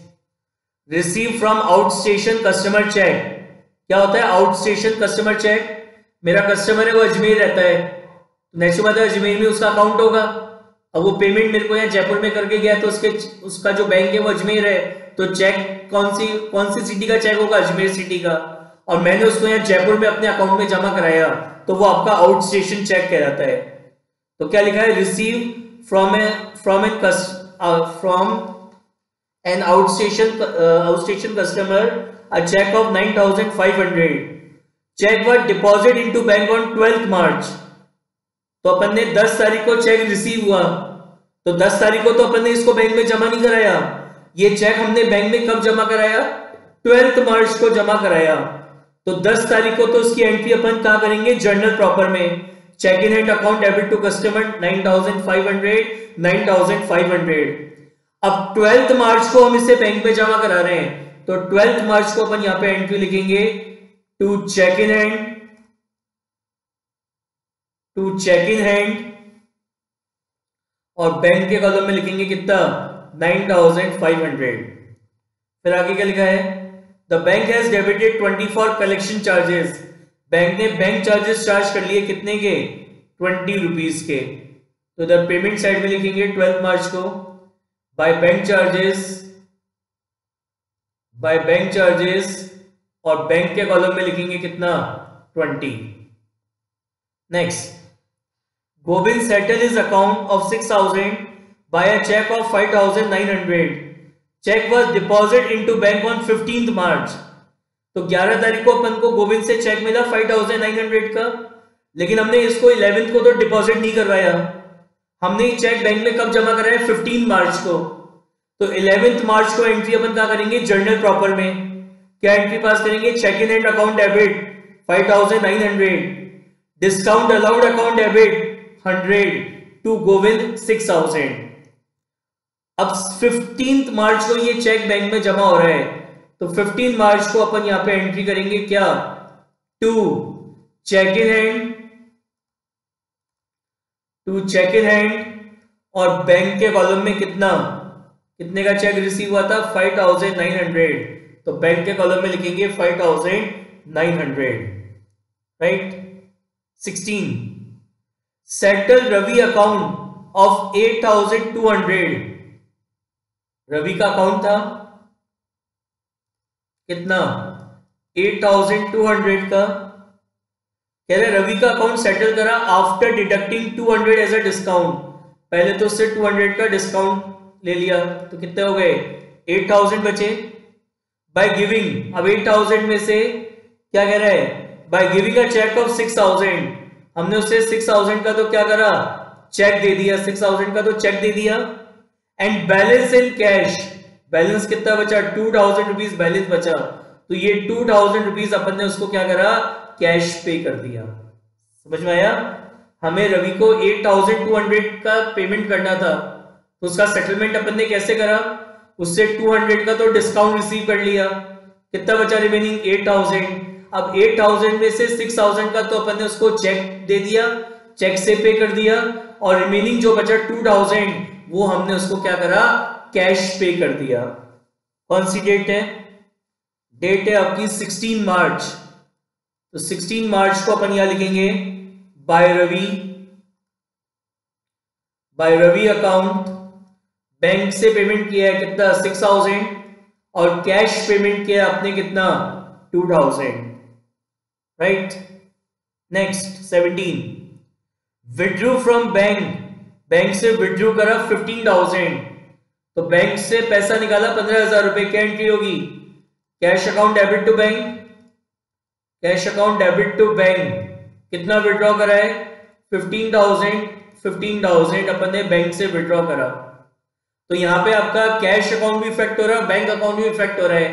receive from outstation customer cheque क्या होता है? आउट स्टेशन कस्टमर चेक मेरा कस्टमर है, वो अजमेर रहता है। तो नेक्स्ट बात है, अजमेर में उसका अकाउंट होगा। अब वो पेमेंट मेरे को यहाँ जयपुर में करके गया तो उसके, उसका जो बैंक है वो अजमेर है। तो चेक कौन सी कौन सी सिटी का चेक होगा? अजमेर सिटी का। और मैंने उसको यहाँ जयपुर में अपने अकाउंट में जमा कराया। तो वो आपका आउट स्टेशन चेक कहलाता है। तो क्या लिखा है? Receive from a from an from an outstation outstation customer a cheque of nine thousand five hundred cheque was deposit into bank on twelfth March तो अपन ने 10 तारीख को चेक रिसीव हुआ। तो 10 तारीख को तो अपन ने इसको बैंक में जमा नहीं कराया। ये चेक हमने बैंक में कब जमा कराया? ट्वेल्थ मार्च को जमा कराया। तो 10 तारीख को तो उसकी एंट्री अपन कहा करेंगे? जर्नल प्रॉपर में। Cheque in hand account debit to customer 9500 9500 अब ट्वेल्थ मार्च को हम इसे बैंक में जमा करा रहे हैं। तो ट्वेल्थ मार्च को अपन यहाँ पे एंट्री लिखेंगे। To cheque in hand to cheque in hand और बैंक के कॉलम में लिखेंगे कितना? नाइन थाउज़ेंड फाइव हंड्रेड फिर आगे क्या लिखा है? The bank has debited twenty for collection charges bank ने बैंक चार्जेस चार्ज कर लिए कितने के? ट्वेंटी रुपीज़ के. तो इधर पेमेंट साइड में लिखेंगे ट्वेल्थ मार्च को. By bank charges by bank charges और बैंक के कॉलम में लिखेंगे कितना? Twenty next Gobind settled his account of 6000 by a check of 5900. Check was deposited into bank on 15th March. तो 11 तारीख को अपन को गोविंद से चेक मिला 5900 का, लेकिन हमने इसको 11th को तो डिपॉजिट नहीं करवाया। हमने चेक बैंक में कब जमा कराया 15 मार्च को। तो 11th मार्च को एंट्री अपन क्या करेंगे? जर्नल प्रॉपर में। क्या एंट्री पास करेंगे? Cheque in hand account debit 5900 discount allowed account debit hundred to Gobind six thousand अब फिफ्टीन मार्च को ये चेक बैंक में जमा हो रहा है। तो फिफ्टीन मार्च को अपन यहाँ पे एंट्री करेंगे क्या? To cheque in hand to cheque in hand और बैंक के कॉलम में कितना? कितने का चेक रिसीव हुआ था? 5,900 तो बैंक के कॉलम में लिखेंगे 5,900 right 16 settle Ravi account of eight thousand two 8200 Ravi का अकाउंट था? कितना? 8200 का। कह रहे रवि का अकाउंट सेटल करा after deducting 200 as a discount पहले तो उससे 200 का डिस्काउंट ले लिया। तो कितने हो गए? 8000 बचे। बाय गिविंग अब 8000 में से क्या कह रहा है? By giving a cheque of 6000 हमने उससे सिक्स थाउज़ेंड का तो क्या करा? चेक दे दिया सिक्स थाउज़ेंड का तो चेक दे दिया। And balance in cash balance कितना बचा? टू थाउज़ेंड रुपीज़ बैलेंस बचा। तो ये टू थाउज़ेंड रुपीज़ अपन ने उसको क्या करा? कैश पे कर दिया। समझ में आया? हमें रवि को एट थाउज़ेंड टू हंड्रेड का पेमेंट करना था। तो उसका सेटलमेंट अपन ने कैसे करा? उससे टू हंड्रेड का तो डिस्काउंट रिसीव कर लिया। कितना बचा रिमेनिंग एट थाउज़ेंड अब 8000 में से 6000 का तो अपन ने उसको चेक दे दिया चेक से पे कर दिया और रिमेनिंग जो बचा 2000 वो हमने उसको क्या करा? कैश पे कर दिया। कौन सी डेट है? डेट है आपकी 16 मार्च। तो 16 मार्च को अपन यहाँ लिखेंगे by Ravi by Ravi account bank से पेमेंट किया है कितना? 6000 और कैश पेमेंट किया आपने कितना? 2000 right next seventeen withdrew from bank bank से विड्रू करा फिफ्टीन थाउज़ेंड तो बैंक से पैसा निकाला पंद्रह हज़ार रुपए क्या एंट्री होगी। Cash account debit to bank cash account debit to bank कितना विड्रॉ करा है? फिफ्टीन थाउज़ेंड फिफ्टीन थाउज़ेंड अपन ने बैंक से विड्रॉ करा। तो यहाँ पे आपका कैश अकाउंट भी इफ़ेक्ट हो रहा है बैंक अकाउंट भी इफ़ेक्ट हो रहा है।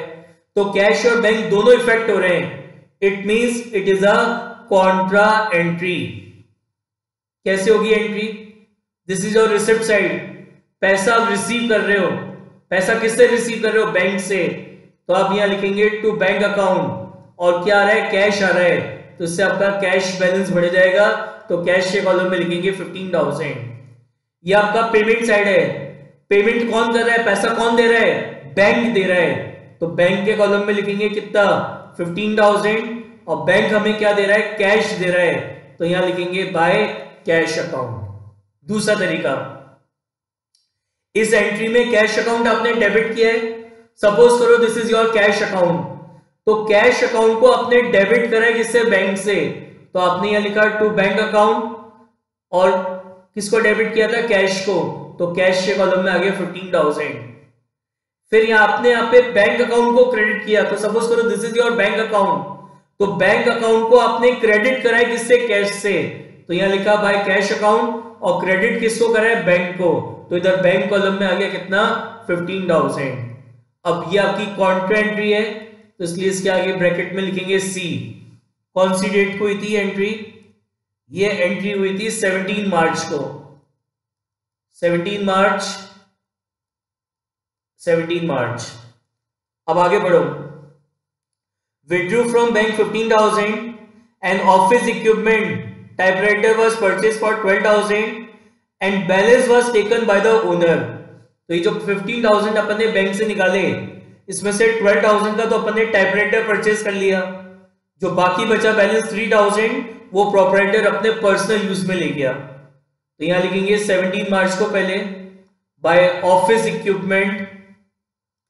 तो कैश और बैंक दोनों इफ़ेक्ट हो रहे हैं। It means it is a contra entry कैसे होगी entry this is your receipt side पैसा आप रिसीव कर रहे हो। पैसा किससे रिसीव कर रहे हो? बैंक से। तो आप यहाँ लिखेंगे टू बैंक अकाउंट और क्या आ रहा है? कैश आ रहा है। तो इससे आपका कैश बैलेंस बढ़ जाएगा। तो कैश के कॉलम में लिखेंगे फिफ्टीन थाउज़ेंड ये आपका पेमेंट साइड है। पेमेंट कौन कर रहा है? पैसा कौन दे रहा है? बैंक दे रहा है। तो बैंक के कॉलम में लिखेंगे कितना? फिफ्टीन थाउज़ेंड और बैंक हमें क्या दे रहा है? कैश दे रहा है। तो यहाँ लिखेंगे बाय कैश अकाउंट दूसरा तरीका। इस एंट्री में कैश अकाउंट आपने डेबिट किया है। सपोज़ करो this is your cash account तो कैश अकाउंट को आपने डेबिट करा है किससे? बैंक से। तो आपने यहाँ लिखा टू बैंक अकाउंट और किसको डेबिट किया था? कैश को। तो कैश के कॉलम में आ गया फिफ्टीन थाउज़ेंड फिर यहाँ आपने यहाँ पे बैंक अकाउंट को क्रेडिट किया। तो सपोज़ करो this is your bank account तो बैंक अकाउंट को आपने क्रेडिट कराया किससे? कैश से। तो यहाँ लिखा बाय कैश अकाउंट और क्रेडिट किसको कराए बैंक को। तो इधर बैंक कॉलम में आ गया कितना? फिफ्टीन थाउज़ेंड अब ये आपकी कॉन्ट्रा एंट्री है। तो इसलिए इसके आगे ब्रैकेट में लिखेंगे सी कौन सी डेट को हुई थी एंट्री ये एंट्री हुई थी 17 मार्च को। 17 मार्च 17 मार्च अब आगे बढ़ो। Withdrew from bank 15,000 and office equipment typewriter was purchase for 12,000 and balance was taken by the owner तो ये जो 15,000 अपन ने बैंक से निकाले इसमें से 12,000 का तो अपन ने टाइपराइटर परचेज कर लिया। जो बाकी बचा बैलेंस 3,000 वो प्रोपराइटर अपने पर्सनल यूज़ में ले गया। तो यहाँ लिखेंगे 17 मार्च को पहले by office equipment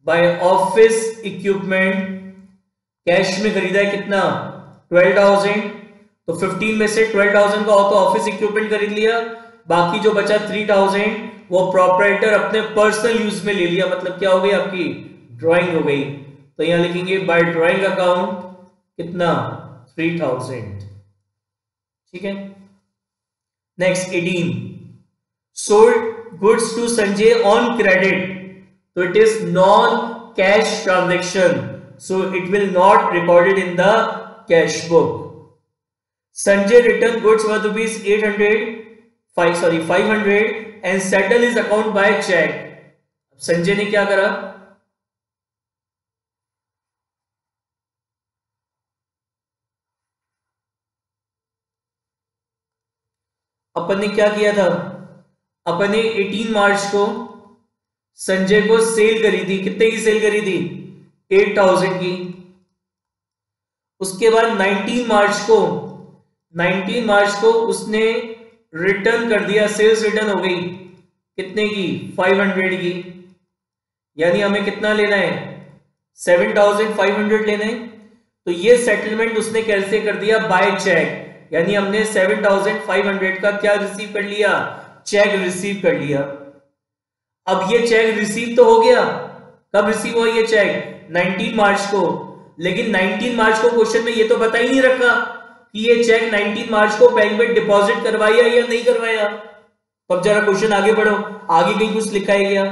by office equipment cash में खरीदा है कितना? 12,000 तो 15 में से 12,000 का हो तो ऑफ़िस इक्विपमेंट खरीद लिया। बाकी जो बचा 3,000 वो प्रोपराइटर अपने पर्सनल यूज़ में ले लिया। मतलब क्या हो गई आपकी? ड्राइंग हो गई। तो यहाँ लिखेंगे बाय ड्राइंग अकाउंट कितना? थ्री थाउज़ेंड ठीक है? Next eighteen sold goods to Sanjay on credit non cash transaction so it will not recorded in the cash book Sanjay return goods worth rupees eight hundred five sorry five hundred and settle his account by cheque Sanjay ने क्या करा अपन ने क्या किया था? अपन ने 18 मार्च को संजय को सेल करी थी। कितने की सेल करी थी? 8000 की। उसके बाद 19 मार्च को 19 मार्च को उसने रिटर्न कर दिया, सेल्स रिटर्न हो गई। कितने की? 500 की। यानी हमें कितना लेना है? 7500 लेना है। तो ये सेटलमेंट उसने कैसे कर दिया? बाय चेक यानी हमने 7500 का क्या रिसीव कर लिया? चेक रिसीव कर लिया। अब ये चेक रिसीव तो हो गया। कब रिसीव हुआ ये चेक 19 मार्च को। लेकिन 19 मार्च को क्वेश्चन में ये तो बता ही नहीं रखा कि ये चेक 19 मार्च को बैंक में डिपॉजिट करवाया या नहीं करवाया। तो जरा क्वेश्चन आगे बढ़ो। आगे कहीं कुछ लिखा है क्या?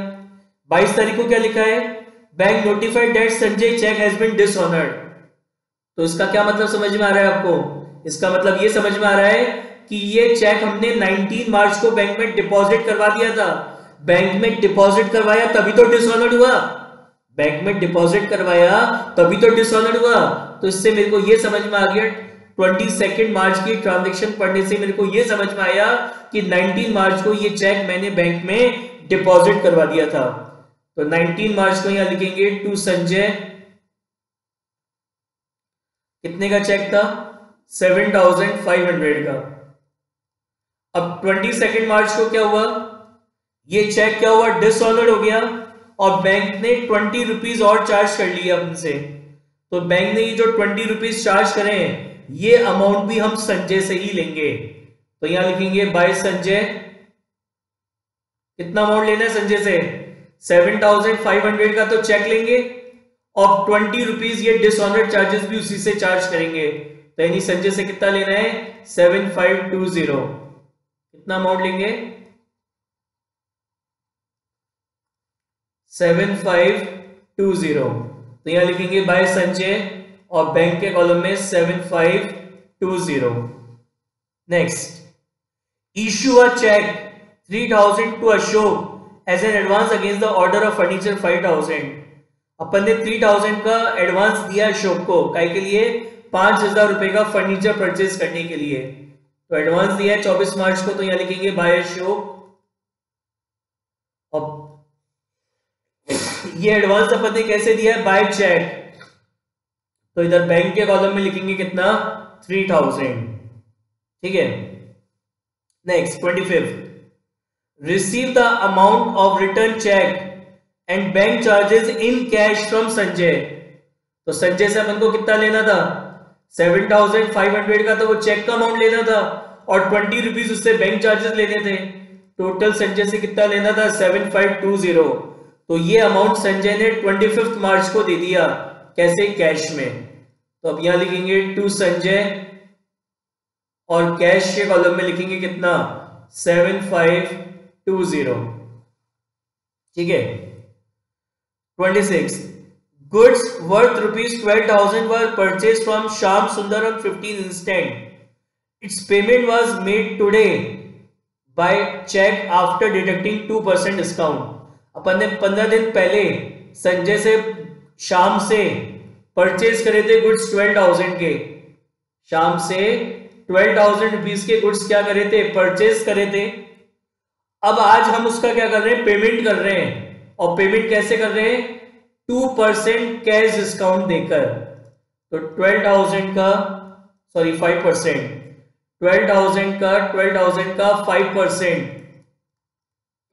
22 तारीख को क्या लिखा है? Bank notified that Sanjay cheque has been dishonoured तो इसका क्या मतलब समझ में आ रहा है आपको? इसका मतलब ये समझ में आ रहा है कि ये चेक हमने 19 मार्च को बैंक में डिपॉजिट करवा दिया था। बैंक में डिपॉजिट करवाया, तभी तो डिसऑनर्ड हुआ। बैंक में डिपॉजिट करवाया, तभी तो डिसऑनर्ड हुआ। तो इससे मेरे को ये समझ में आ गया ट्वेंटी सेकेंड मार्च की ट्रांजेक्शन पढ़ने से मेरे को ये समझ में आया कि 19 मार्च को ये चेक मैंने बैंक में डिपॉजिट करवा दिया था। तो 19 मार्च को यहाँ लिखेंगे टू संजय कितने का चेक था? सेवन थाउज़ेंड फाइव हंड्रेड का। अब ट्वेंटी सेकेंड मार्च को क्या हुआ? ये चेक क्या हुआ? डिसऑनर्ड हो गया। और बैंक ने ट्वेंटी रुपीज़ और चार्ज कर लिया हमसे। तो बैंक ने ये जो ट्वेंटी रुपीज़ चार्ज करे हैं, ये अमाउंट भी हम संजय से ही लेंगे। तो यहाँ लिखेंगे बाय संजय, कितना अमाउंट लेना है संजय से? सेवन थाउज़ेंड फाइव हंड्रेड का तो चेक लेंगे। और ट्वेंटी रुपीज़ ये डिसऑनर्ड चार्जेस भी उसी से चार्ज करेंगे। तो यानी संजय से कितना लेना है? सेवन फाइव टू ज़ीरो कितना अमाउंट लेंगे? सेवन फाइव टू ज़ीरो तो यहाँ लिखेंगे बाय संजय और बैंक के कॉलम में seven five two zero next issue a cheque three thousand to Ashok as an advance against the order of furniture five thousand अपन ने three thousand का advance दिया अशोक को काय के लिए? पाँच हज़ार रुपए का फर्नीचर परचेज करने के लिए। तो एडवांस दिया है चौबीस मार्च को तो यहाँ लिखेंगे बाय शो ये एडवांस अपन ने कैसे दिया है? बाय चेक तो इधर बैंक के कॉलम में लिखेंगे कितना? थ्री थाउज़ेंड ठीक है? Next twenty fifth receive the amount of return cheque and bank charges in cash from Sanjay तो संजय से अपन को कितना लेना था? सेवन थाउज़ेंड फाइव हंड्रेड का तो वो चेक का अमाउंट लेना था और ट्वेंटी रुपीज़ उससे बैंक चार्जेस लेने थे। टोटल संजय से कितना लेना था? सेवन फाइव टू ज़ीरो तो ये अमाउंट संजय ने 25 मार्च को दे दिया, कैसे? कैश में। तो अब यहाँ लिखेंगे टू संजय और कैश के कॉलम में लिखेंगे कितना? 7520 ठीक है? 26 goods worth rupees twelve thousand were purchase from Shyam Sundar on fifteen instant its payment was made today by cheque after deducting two percent discount अपन ने 15 दिन पहले संजय से शाम से परचेज करे थे गुड्स 12,000 के। शाम से ट्वेल्व थाउज़ेंड रुपीज़ के गुड्स क्या करे थे? परचेज करे थे। अब आज हम उसका क्या कर रहे हैं? पेमेंट कर रहे हैं। और पेमेंट कैसे कर रहे हैं? टू परसेंट कैश डिस्काउंट देकर। तो ट्वेल्व थाउज़ेंड का sorry five percent twelve thousand का ट्वेल्व थाउज़ेंड का फाइव परसेंट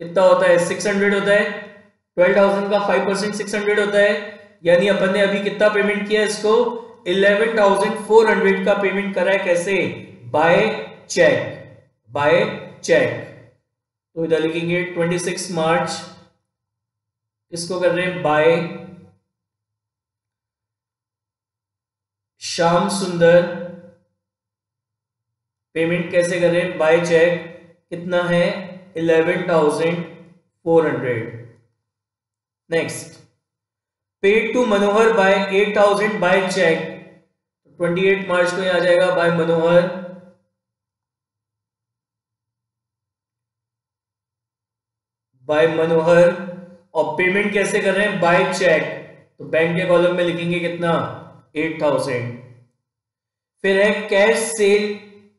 कितना होता है? सिक्स हंड्रेड होता है। ट्वेल्व थाउज़ेंड का फाइव परसेंट सिक्स हंड्रेड होता है। यानी अपन ने अभी कितना पेमेंट किया इसको? इलेवन थाउज़ेंड फोर हंड्रेड का पेमेंट करा है कैसे? बाय चेक बाय चेक तो इधर लिखेंगे ट्वेंटी सिक्स मार्च। इसको कर रहे हैं? बाय श्याम सुंदर। पेमेंट कैसे करें बाय चेक कितना है? Eleven thousand four hundred next paid to Manohar by eight thousand by cheque twenty eight March को आ जाएगा बाय मनोहर बाय मनोहर और पेमेंट कैसे कर रहे हैं? बाय चेक तो बैंक के कॉलम में लिखेंगे कितना? एट थाउज़ेंड फिर है cash sale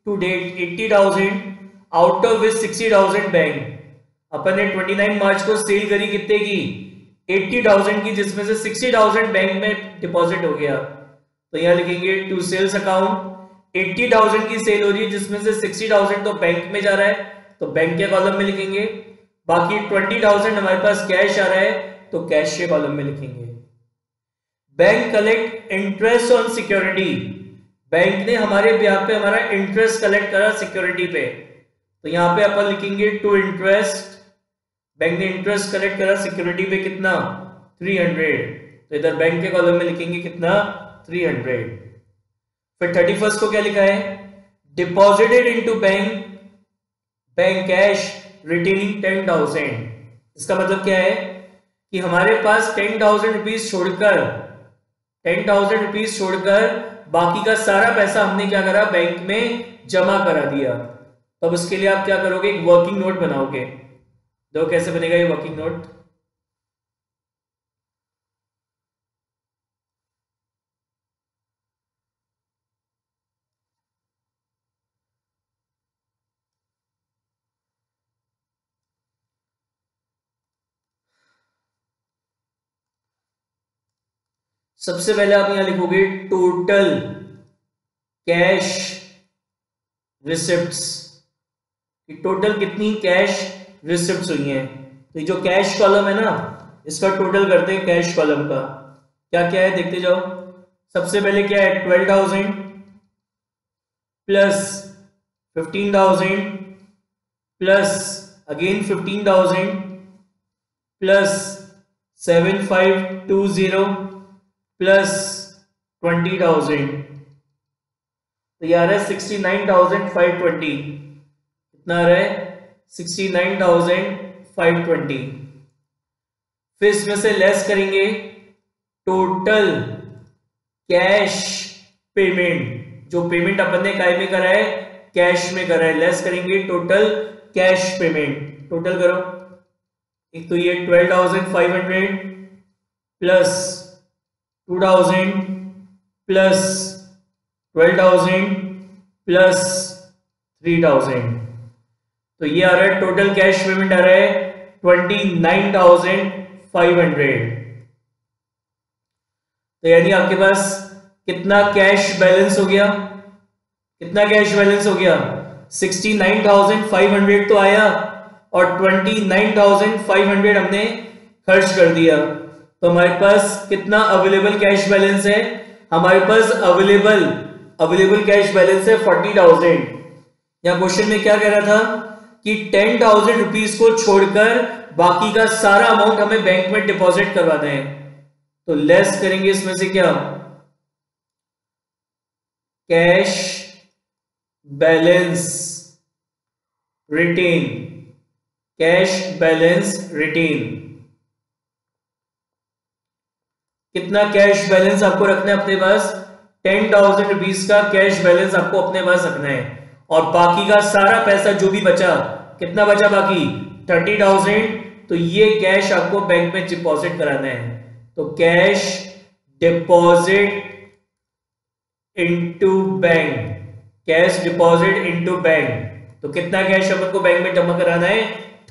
to date eighty thousand out of which sixty thousand bank अपन ने ट्वेंटी नाइन मार्च को सेल करी कितने की? एट्टी थाउज़ेंड की, जिसमें से सिक्सटी थाउज़ेंड बैंक में डिपॉजिट हो गया। तो यहाँ लिखेंगे to sales account eighty thousand की सेल हो रही है, जिसमें से सिक्सटी थाउज़ेंड तो बैंक में जा रहा है। तो बैंक के कॉलम में लिखेंगे। बाकी ट्वेंटी थाउज़ेंड हमारे पास कैश आ रहा है तो कैश के कॉलम में लिखेंगे। Bank collect interest on security bank ने हमारे ब्याह पे हमारा इंटरेस्ट कलेक्ट करा सिक्योरिटी पे। तो यहाँ पे अपन लिखेंगे टू इंटरेस्ट बैंक ने इंटरेस्ट कलेक्ट करा सिक्योरिटी पे कितना? 300 तो इधर बैंक के कॉलम में लिखेंगे कितना? 300 फिर थर्टी को क्या लिखा है? Deposited into bank bank cash retaining ten thousand इसका मतलब क्या है? कि हमारे पास टेन थाउज़ेंड रुपीज़ छोड़कर टेन थाउज़ेंड रुपीज़ छोड़कर बाकी का सारा पैसा हमने क्या करा? बैंक में जमा करा दिया। तो अब इसके लिए आप क्या करोगे? एक वर्किंग नोट बनाओगे। दो कैसे बनेगा ये वर्किंग नोट सबसे पहले आप यहाँ लिखोगे टोटल कैश रिसिप्ट्स टोटल कितनी कैश रिसिप्ट हुई हैं? तो जो कैश कॉलम है ना, इसका टोटल करते हैं कैश कॉलम का। क्या क्या है? देखते जाओ। सबसे पहले क्या है? Twelve thousand plus fifteen thousand plus again fifteen thousand plus seven five two zero plus twenty thousand तो यार है sixty nine thousand five twenty कितना रहा sixty nine thousand five twenty फिर इसमें से लेस करेंगे। टोटल कैश पेमेंट जो पेमेंट अपन ने काय में करा है? कैश में करा है। लेस करेंगे। टोटल कैश पेमेंट टोटल करो। एक तो ये twelve thousand five hundred plus two thousand plus twelve thousand plus three thousand तो ये आ रहा है टोटल कैश पेमेंट आ रहा है twenty nine thousand five hundred तो यानी आपके पास कितना कैश बैलेंस हो गया? कितना कैश बैलेंस हो गया? 69,500 तो आया और 29,500 हमने खर्च कर दिया। तो हमारे पास कितना अवेलेबल कैश बैलेंस है? हमारे पास अवेलेबल अवेलेबल कैश बैलेंस है फोर्टी थाउज़ेंड यहाँ क्वेश्चन में क्या कह रहा था? कि टेन थाउज़ेंड रुपीज़ को छोड़कर बाकी का सारा अमाउंट हमें बैंक में डिपॉजिट करवा है तो लेस करेंगे इसमें से क्या? Cash balance retain cash balance retain कितना कैश बैलेंस आपको रखना है अपने पास? टेन थाउज़ेंड रुपीज़ का कैश बैलेंस आपको अपने पास रखना है। और बाकी का सारा पैसा जो भी बचा, कितना बचा बाकी? Thirty thousand. तो ये कैश आपको बैंक में डिपॉजिट कराना है। तो cash deposit into bank cash deposit into bank तो कितना कैश अपन को बैंक में जमा कराना है?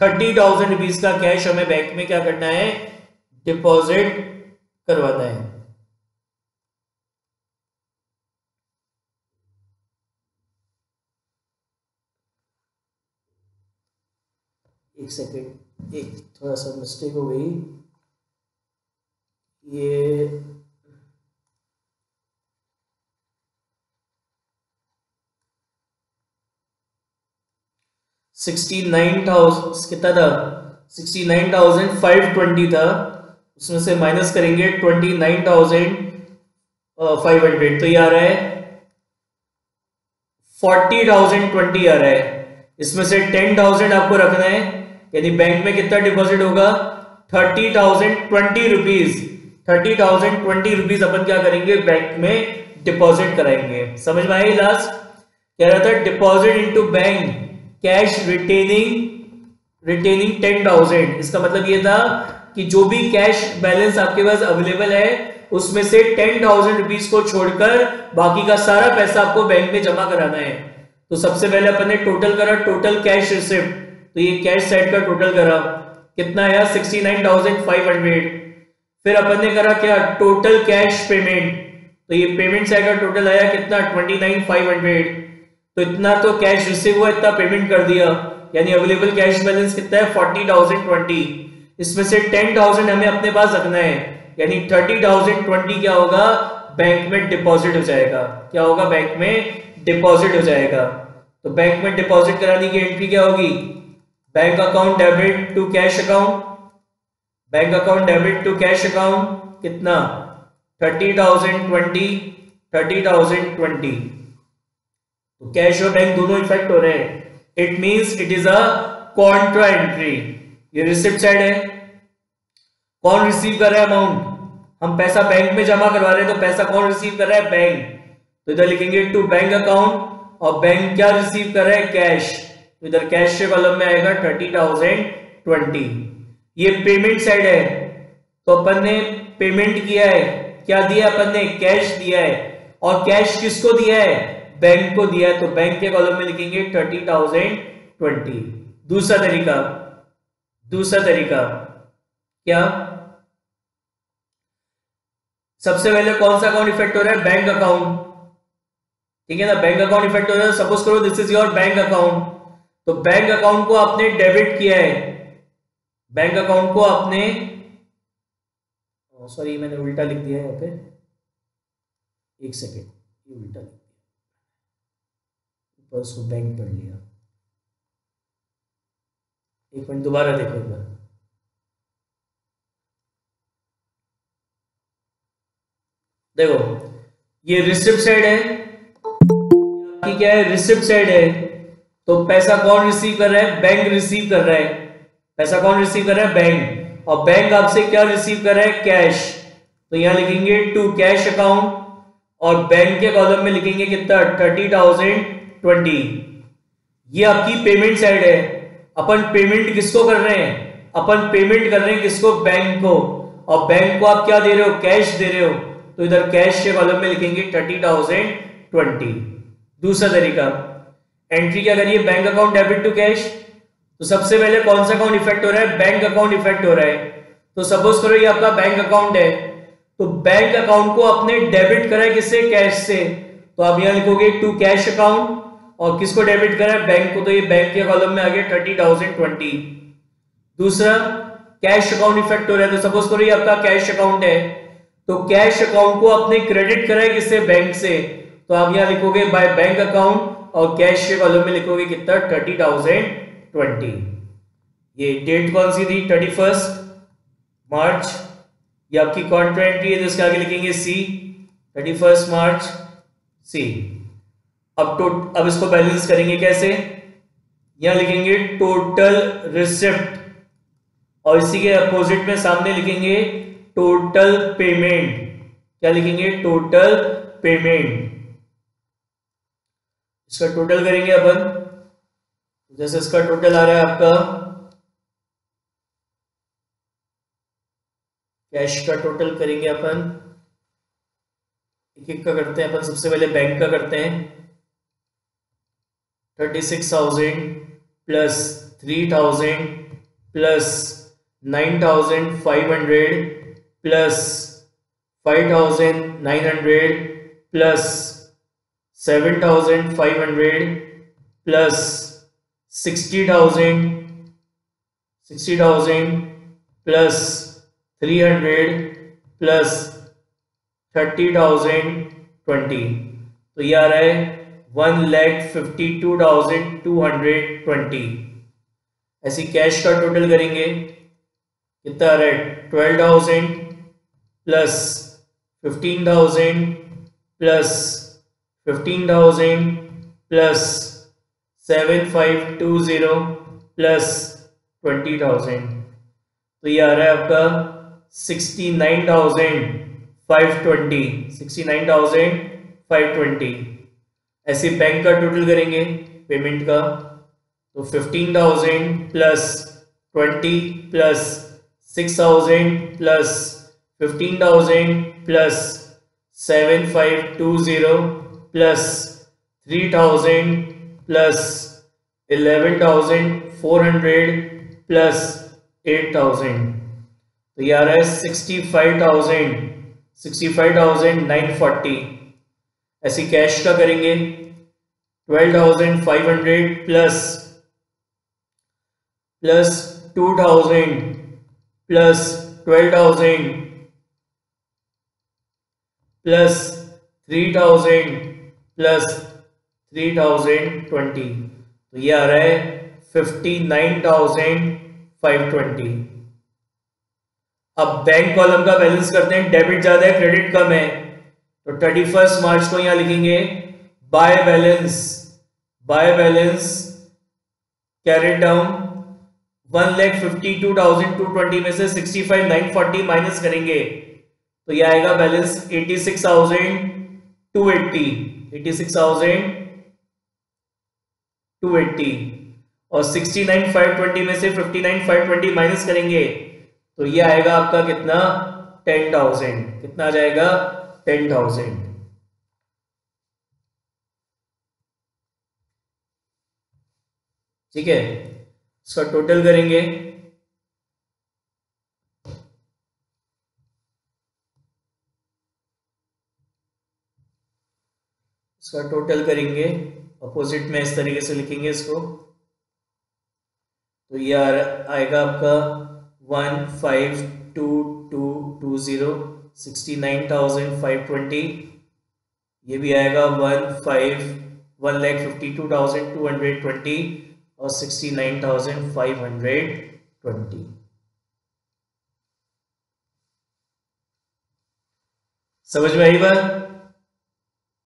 थर्टी थाउज़ेंड रुपीज़ का कैश हमें बैंक में क्या करना है? डिपॉजिट करवाना है। एक सेकेंड एक थोड़ा सा मिस्टेक हो गई। ये सिक्सटी नाइन थाउज़ेंड कितना था? Sixty nine thousand five twenty था। उसमें से माइनस करेंगे twenty nine thousand five hundred तो ये आ रहा है फोर्टी थाउज़ेंड ट्वेंटी आ रहा है। इसमें से टेन थाउज़ेंड आपको रखना है। यानी बैंक में कितना डिपॉजिट होगा? Thirty thousand twenty rupees thirty thousand twenty rupees अपन क्या करेंगे? बैंक में डिपॉजिट कराएँगे। समझ में आई लास्ट कह रहा था deposit into bank cash retaining retaining ten thousand इसका मतलब ये था कि जो भी कैश बैलेंस आपके पास अवेलेबल है, उसमें से टेन थाउज़ेंड रुपीज़ को छोड़कर बाकी का सारा पैसा आपको बैंक में जमा कराना है। तो सबसे पहले अपन ने टोटल करा टोटल कैश रिसिप्ट तो ये कैश साइड का टोटल करा। कितना आया sixty nine thousand five hundred फिर अपन ने करा क्या? टोटल कैश पेमेंट तो ये पेमेंट साइड का टोटल आया कितना? ट्वेंटी नाइन फाइव हंड्रेड तो इतना तो कैश रिसीव हुआ, इतना पेमेंट कर दिया। यानी अवेलेबल कैश बैलेंस कितना है? फोर्टी थाउज़ेंड ट्वेंटी इसमें से टेन थाउज़ेंड हमें अपने पास रखना है। यानी थर्टी थाउज़ेंड ट्वेंटी क्या होगा? बैंक में डिपॉजिट हो जाएगा। क्या होगा? बैंक में डिपॉजिट हो जाएगा। तो बैंक में डिपॉजिट कराने की एंट्री क्या होगी? Bank account debit to cash account. Bank account debit to cash account कितना? Thirty thousand twenty, thirty thousand twenty. तो कैश और बैंक दोनों इफ़ेक्ट हो रहे हैं। It means it is a contra entry ये रिसिप्ट साइड है। कौन रिसीव कर रहा है अमाउंट हम पैसा बैंक में जमा करवा रहे हैं तो पैसा कौन रिसीव कर रहा है? बैंक। तो इधर लिखेंगे टू बैंक अकाउंट और बैंक क्या रिसीव कर रहा है? कैश इधर कैश के कॉलम में आएगा थर्टी थाउज़ेंड ट्वेंटी ये पेमेंट साइड है। तो अपन ने पेमेंट किया है। क्या दिया अपन ने? कैश दिया है। और कैश किसको दिया है? बैंक को दिया है। तो बैंक के कॉलम में लिखेंगे थर्टी थाउज़ेंड ट्वेंटी दूसरा तरीका। दूसरा तरीका। क्या? सबसे पहले कौन सा अकाउंट इफ़ेक्ट हो रहा है? बैंक अकाउंट ठीक है ना? बैंक अकाउंट इफ़ेक्ट हो रहा है। सपोज़ करो this is your bank account तो बैंक अकाउंट को आपने डेबिट किया है। बैंक अकाउंट को आपने सॉरी मैंने उल्टा लिख दिया है यहाँ पे। एक सेकेंड ये उल्टा लिख दिया। ऊपर उसको बैंक पढ़ लिया। एक मिनट, दोबारा देखो एक बार। देखो, ये रिसिप्ट साइड है। क्या है? रिसिप्ट साइड है। तो पैसा कौन रिसीव कर रहा है? बैंक रिसीव कर रहा है। पैसा कौन रिसीव कर रहा है? बैंक और बैंक आपसे क्या रिसीव कर रहा है? कैश तो यहाँ लिखेंगे टू कैश अकाउंट और बैंक के कॉलम में लिखेंगे कितना? थर्टी थाउज़ेंड ट्वेंटी ये आपकी पेमेंट साइड है। अपन पेमेंट किसको कर रहे हैं? अपन पेमेंट कर रहे हैं किसको? बैंक को। और बैंक को आप क्या दे रहे हो? कैश दे रहे हो। तो इधर कैश के कॉलम में लिखेंगे थर्टी थाउज़ेंड ट्वेंटी दूसरा तरीका। एंट्री क्या करिए bank account debit to cash तो सबसे पहले कौन सा अकाउंट इफ़ेक्ट हो रहा है? बैंक अकाउंट इफ़ेक्ट हो रहा है। तो सपोज़ करो ये आपका बैंक अकाउंट है तो बैंक अकाउंट को अपने डेबिट करा है किससे? कैश से। तो आप यहाँ लिखोगे टू कैश अकाउंट और किसको डेबिट करा है? बैंक को। तो ये बैंक के कॉलम में आ गया थर्टी थाउज़ेंड ट्वेंटी दूसरा कैश अकाउंट इफ़ेक्ट हो रहा है। तो सपोज़ करो ये आपका कैश अकाउंट है तो कैश अकाउंट को अपने क्रेडिट करा है किससे? बैंक से। तो आप यहाँ लिखोगे बाय बैंक अकाउंट और कैश के कॉलम में लिखोगे कितना थर्टी थाउज़ेंड ट्वेंटी ये डेट कौन सी थी? Thirty first March. ये आपकी कॉन्ट्रा एंट्री है जिसके आगे लिखेंगे सी थर्टी फ़र्स्ट मार्च सी अब तो अब इसको बैलेंस करेंगे कैसे? यहाँ लिखेंगे टोटल रिसिप्ट और इसी के अपोजिट में सामने लिखेंगे टोटल पेमेंट क्या लिखेंगे? टोटल पेमेंट इसका टोटल करेंगे अपन। जैसे इसका टोटल आ रहा है आपका कैश का टोटल करेंगे अपन। एक एक का करते हैं अपन, सबसे पहले बैंक का करते हैं। Thirty six thousand plus three thousand plus nine thousand five hundred plus five thousand nine hundred plus seven thousand five hundred plus sixty thousand sixty thousand plus three hundred plus thirty thousand twenty. तो ये आ रहा है one lakh fifty two thousand two hundred twenty. ऐसी cash का total करेंगे, कितना आ रहा है? Twelve thousand plus fifteen thousand plus fifteen thousand plus seven five two zero plus twenty thousand तो ये आ रहा है आपका sixty nine thousand five twenty sixty nine thousand five twenty ऐसे बैंक का टोटल करेंगे पेमेंट का तो fifteen thousand plus twenty plus six thousand plus fifteen thousand plus seven five two zero plus three thousand plus eleven thousand four hundred plus eight thousand. तो ये आ रहा है sixty five thousand, sixty five thousand nine forty. ऐसी cash का करेंगे twelve thousand five hundred plus plus two thousand plus twelve thousand plus three thousand plus three thousand twenty. तो ये आ रहा है fifty nine thousand five twenty. अब bank column का बैलेंस करते हैं डेबिट ज़्यादा है क्रेडिट कम है। तो थर्टी फ़र्स्ट मार्च को यहाँ लिखेंगे by balance by balance carried down one lakh fifty two thousand two twenty में से sixty five nine forty minus करेंगे। तो ये आएगा balance eighty six thousand two eighty eighty six thousand two eighty और सिक्सटी नाइन फाइव ट्वेंटी में से fifty nine five twenty minus करेंगे तो ये आएगा आपका कितना? Ten thousand. कितना आ जाएगा? Ten thousand. ठीक है? इसका टोटल करेंगे। इसका टोटल करेंगे अपोजिट में इस तरीके से लिखेंगे इसको। तो ये आएगा आपका one five two two two zero sixty nine thousand five twenty ये भी आएगा one five one lakh fifty two thousand two hundred twenty और sixty nine thousand five hundred twenty समझ में आई बात?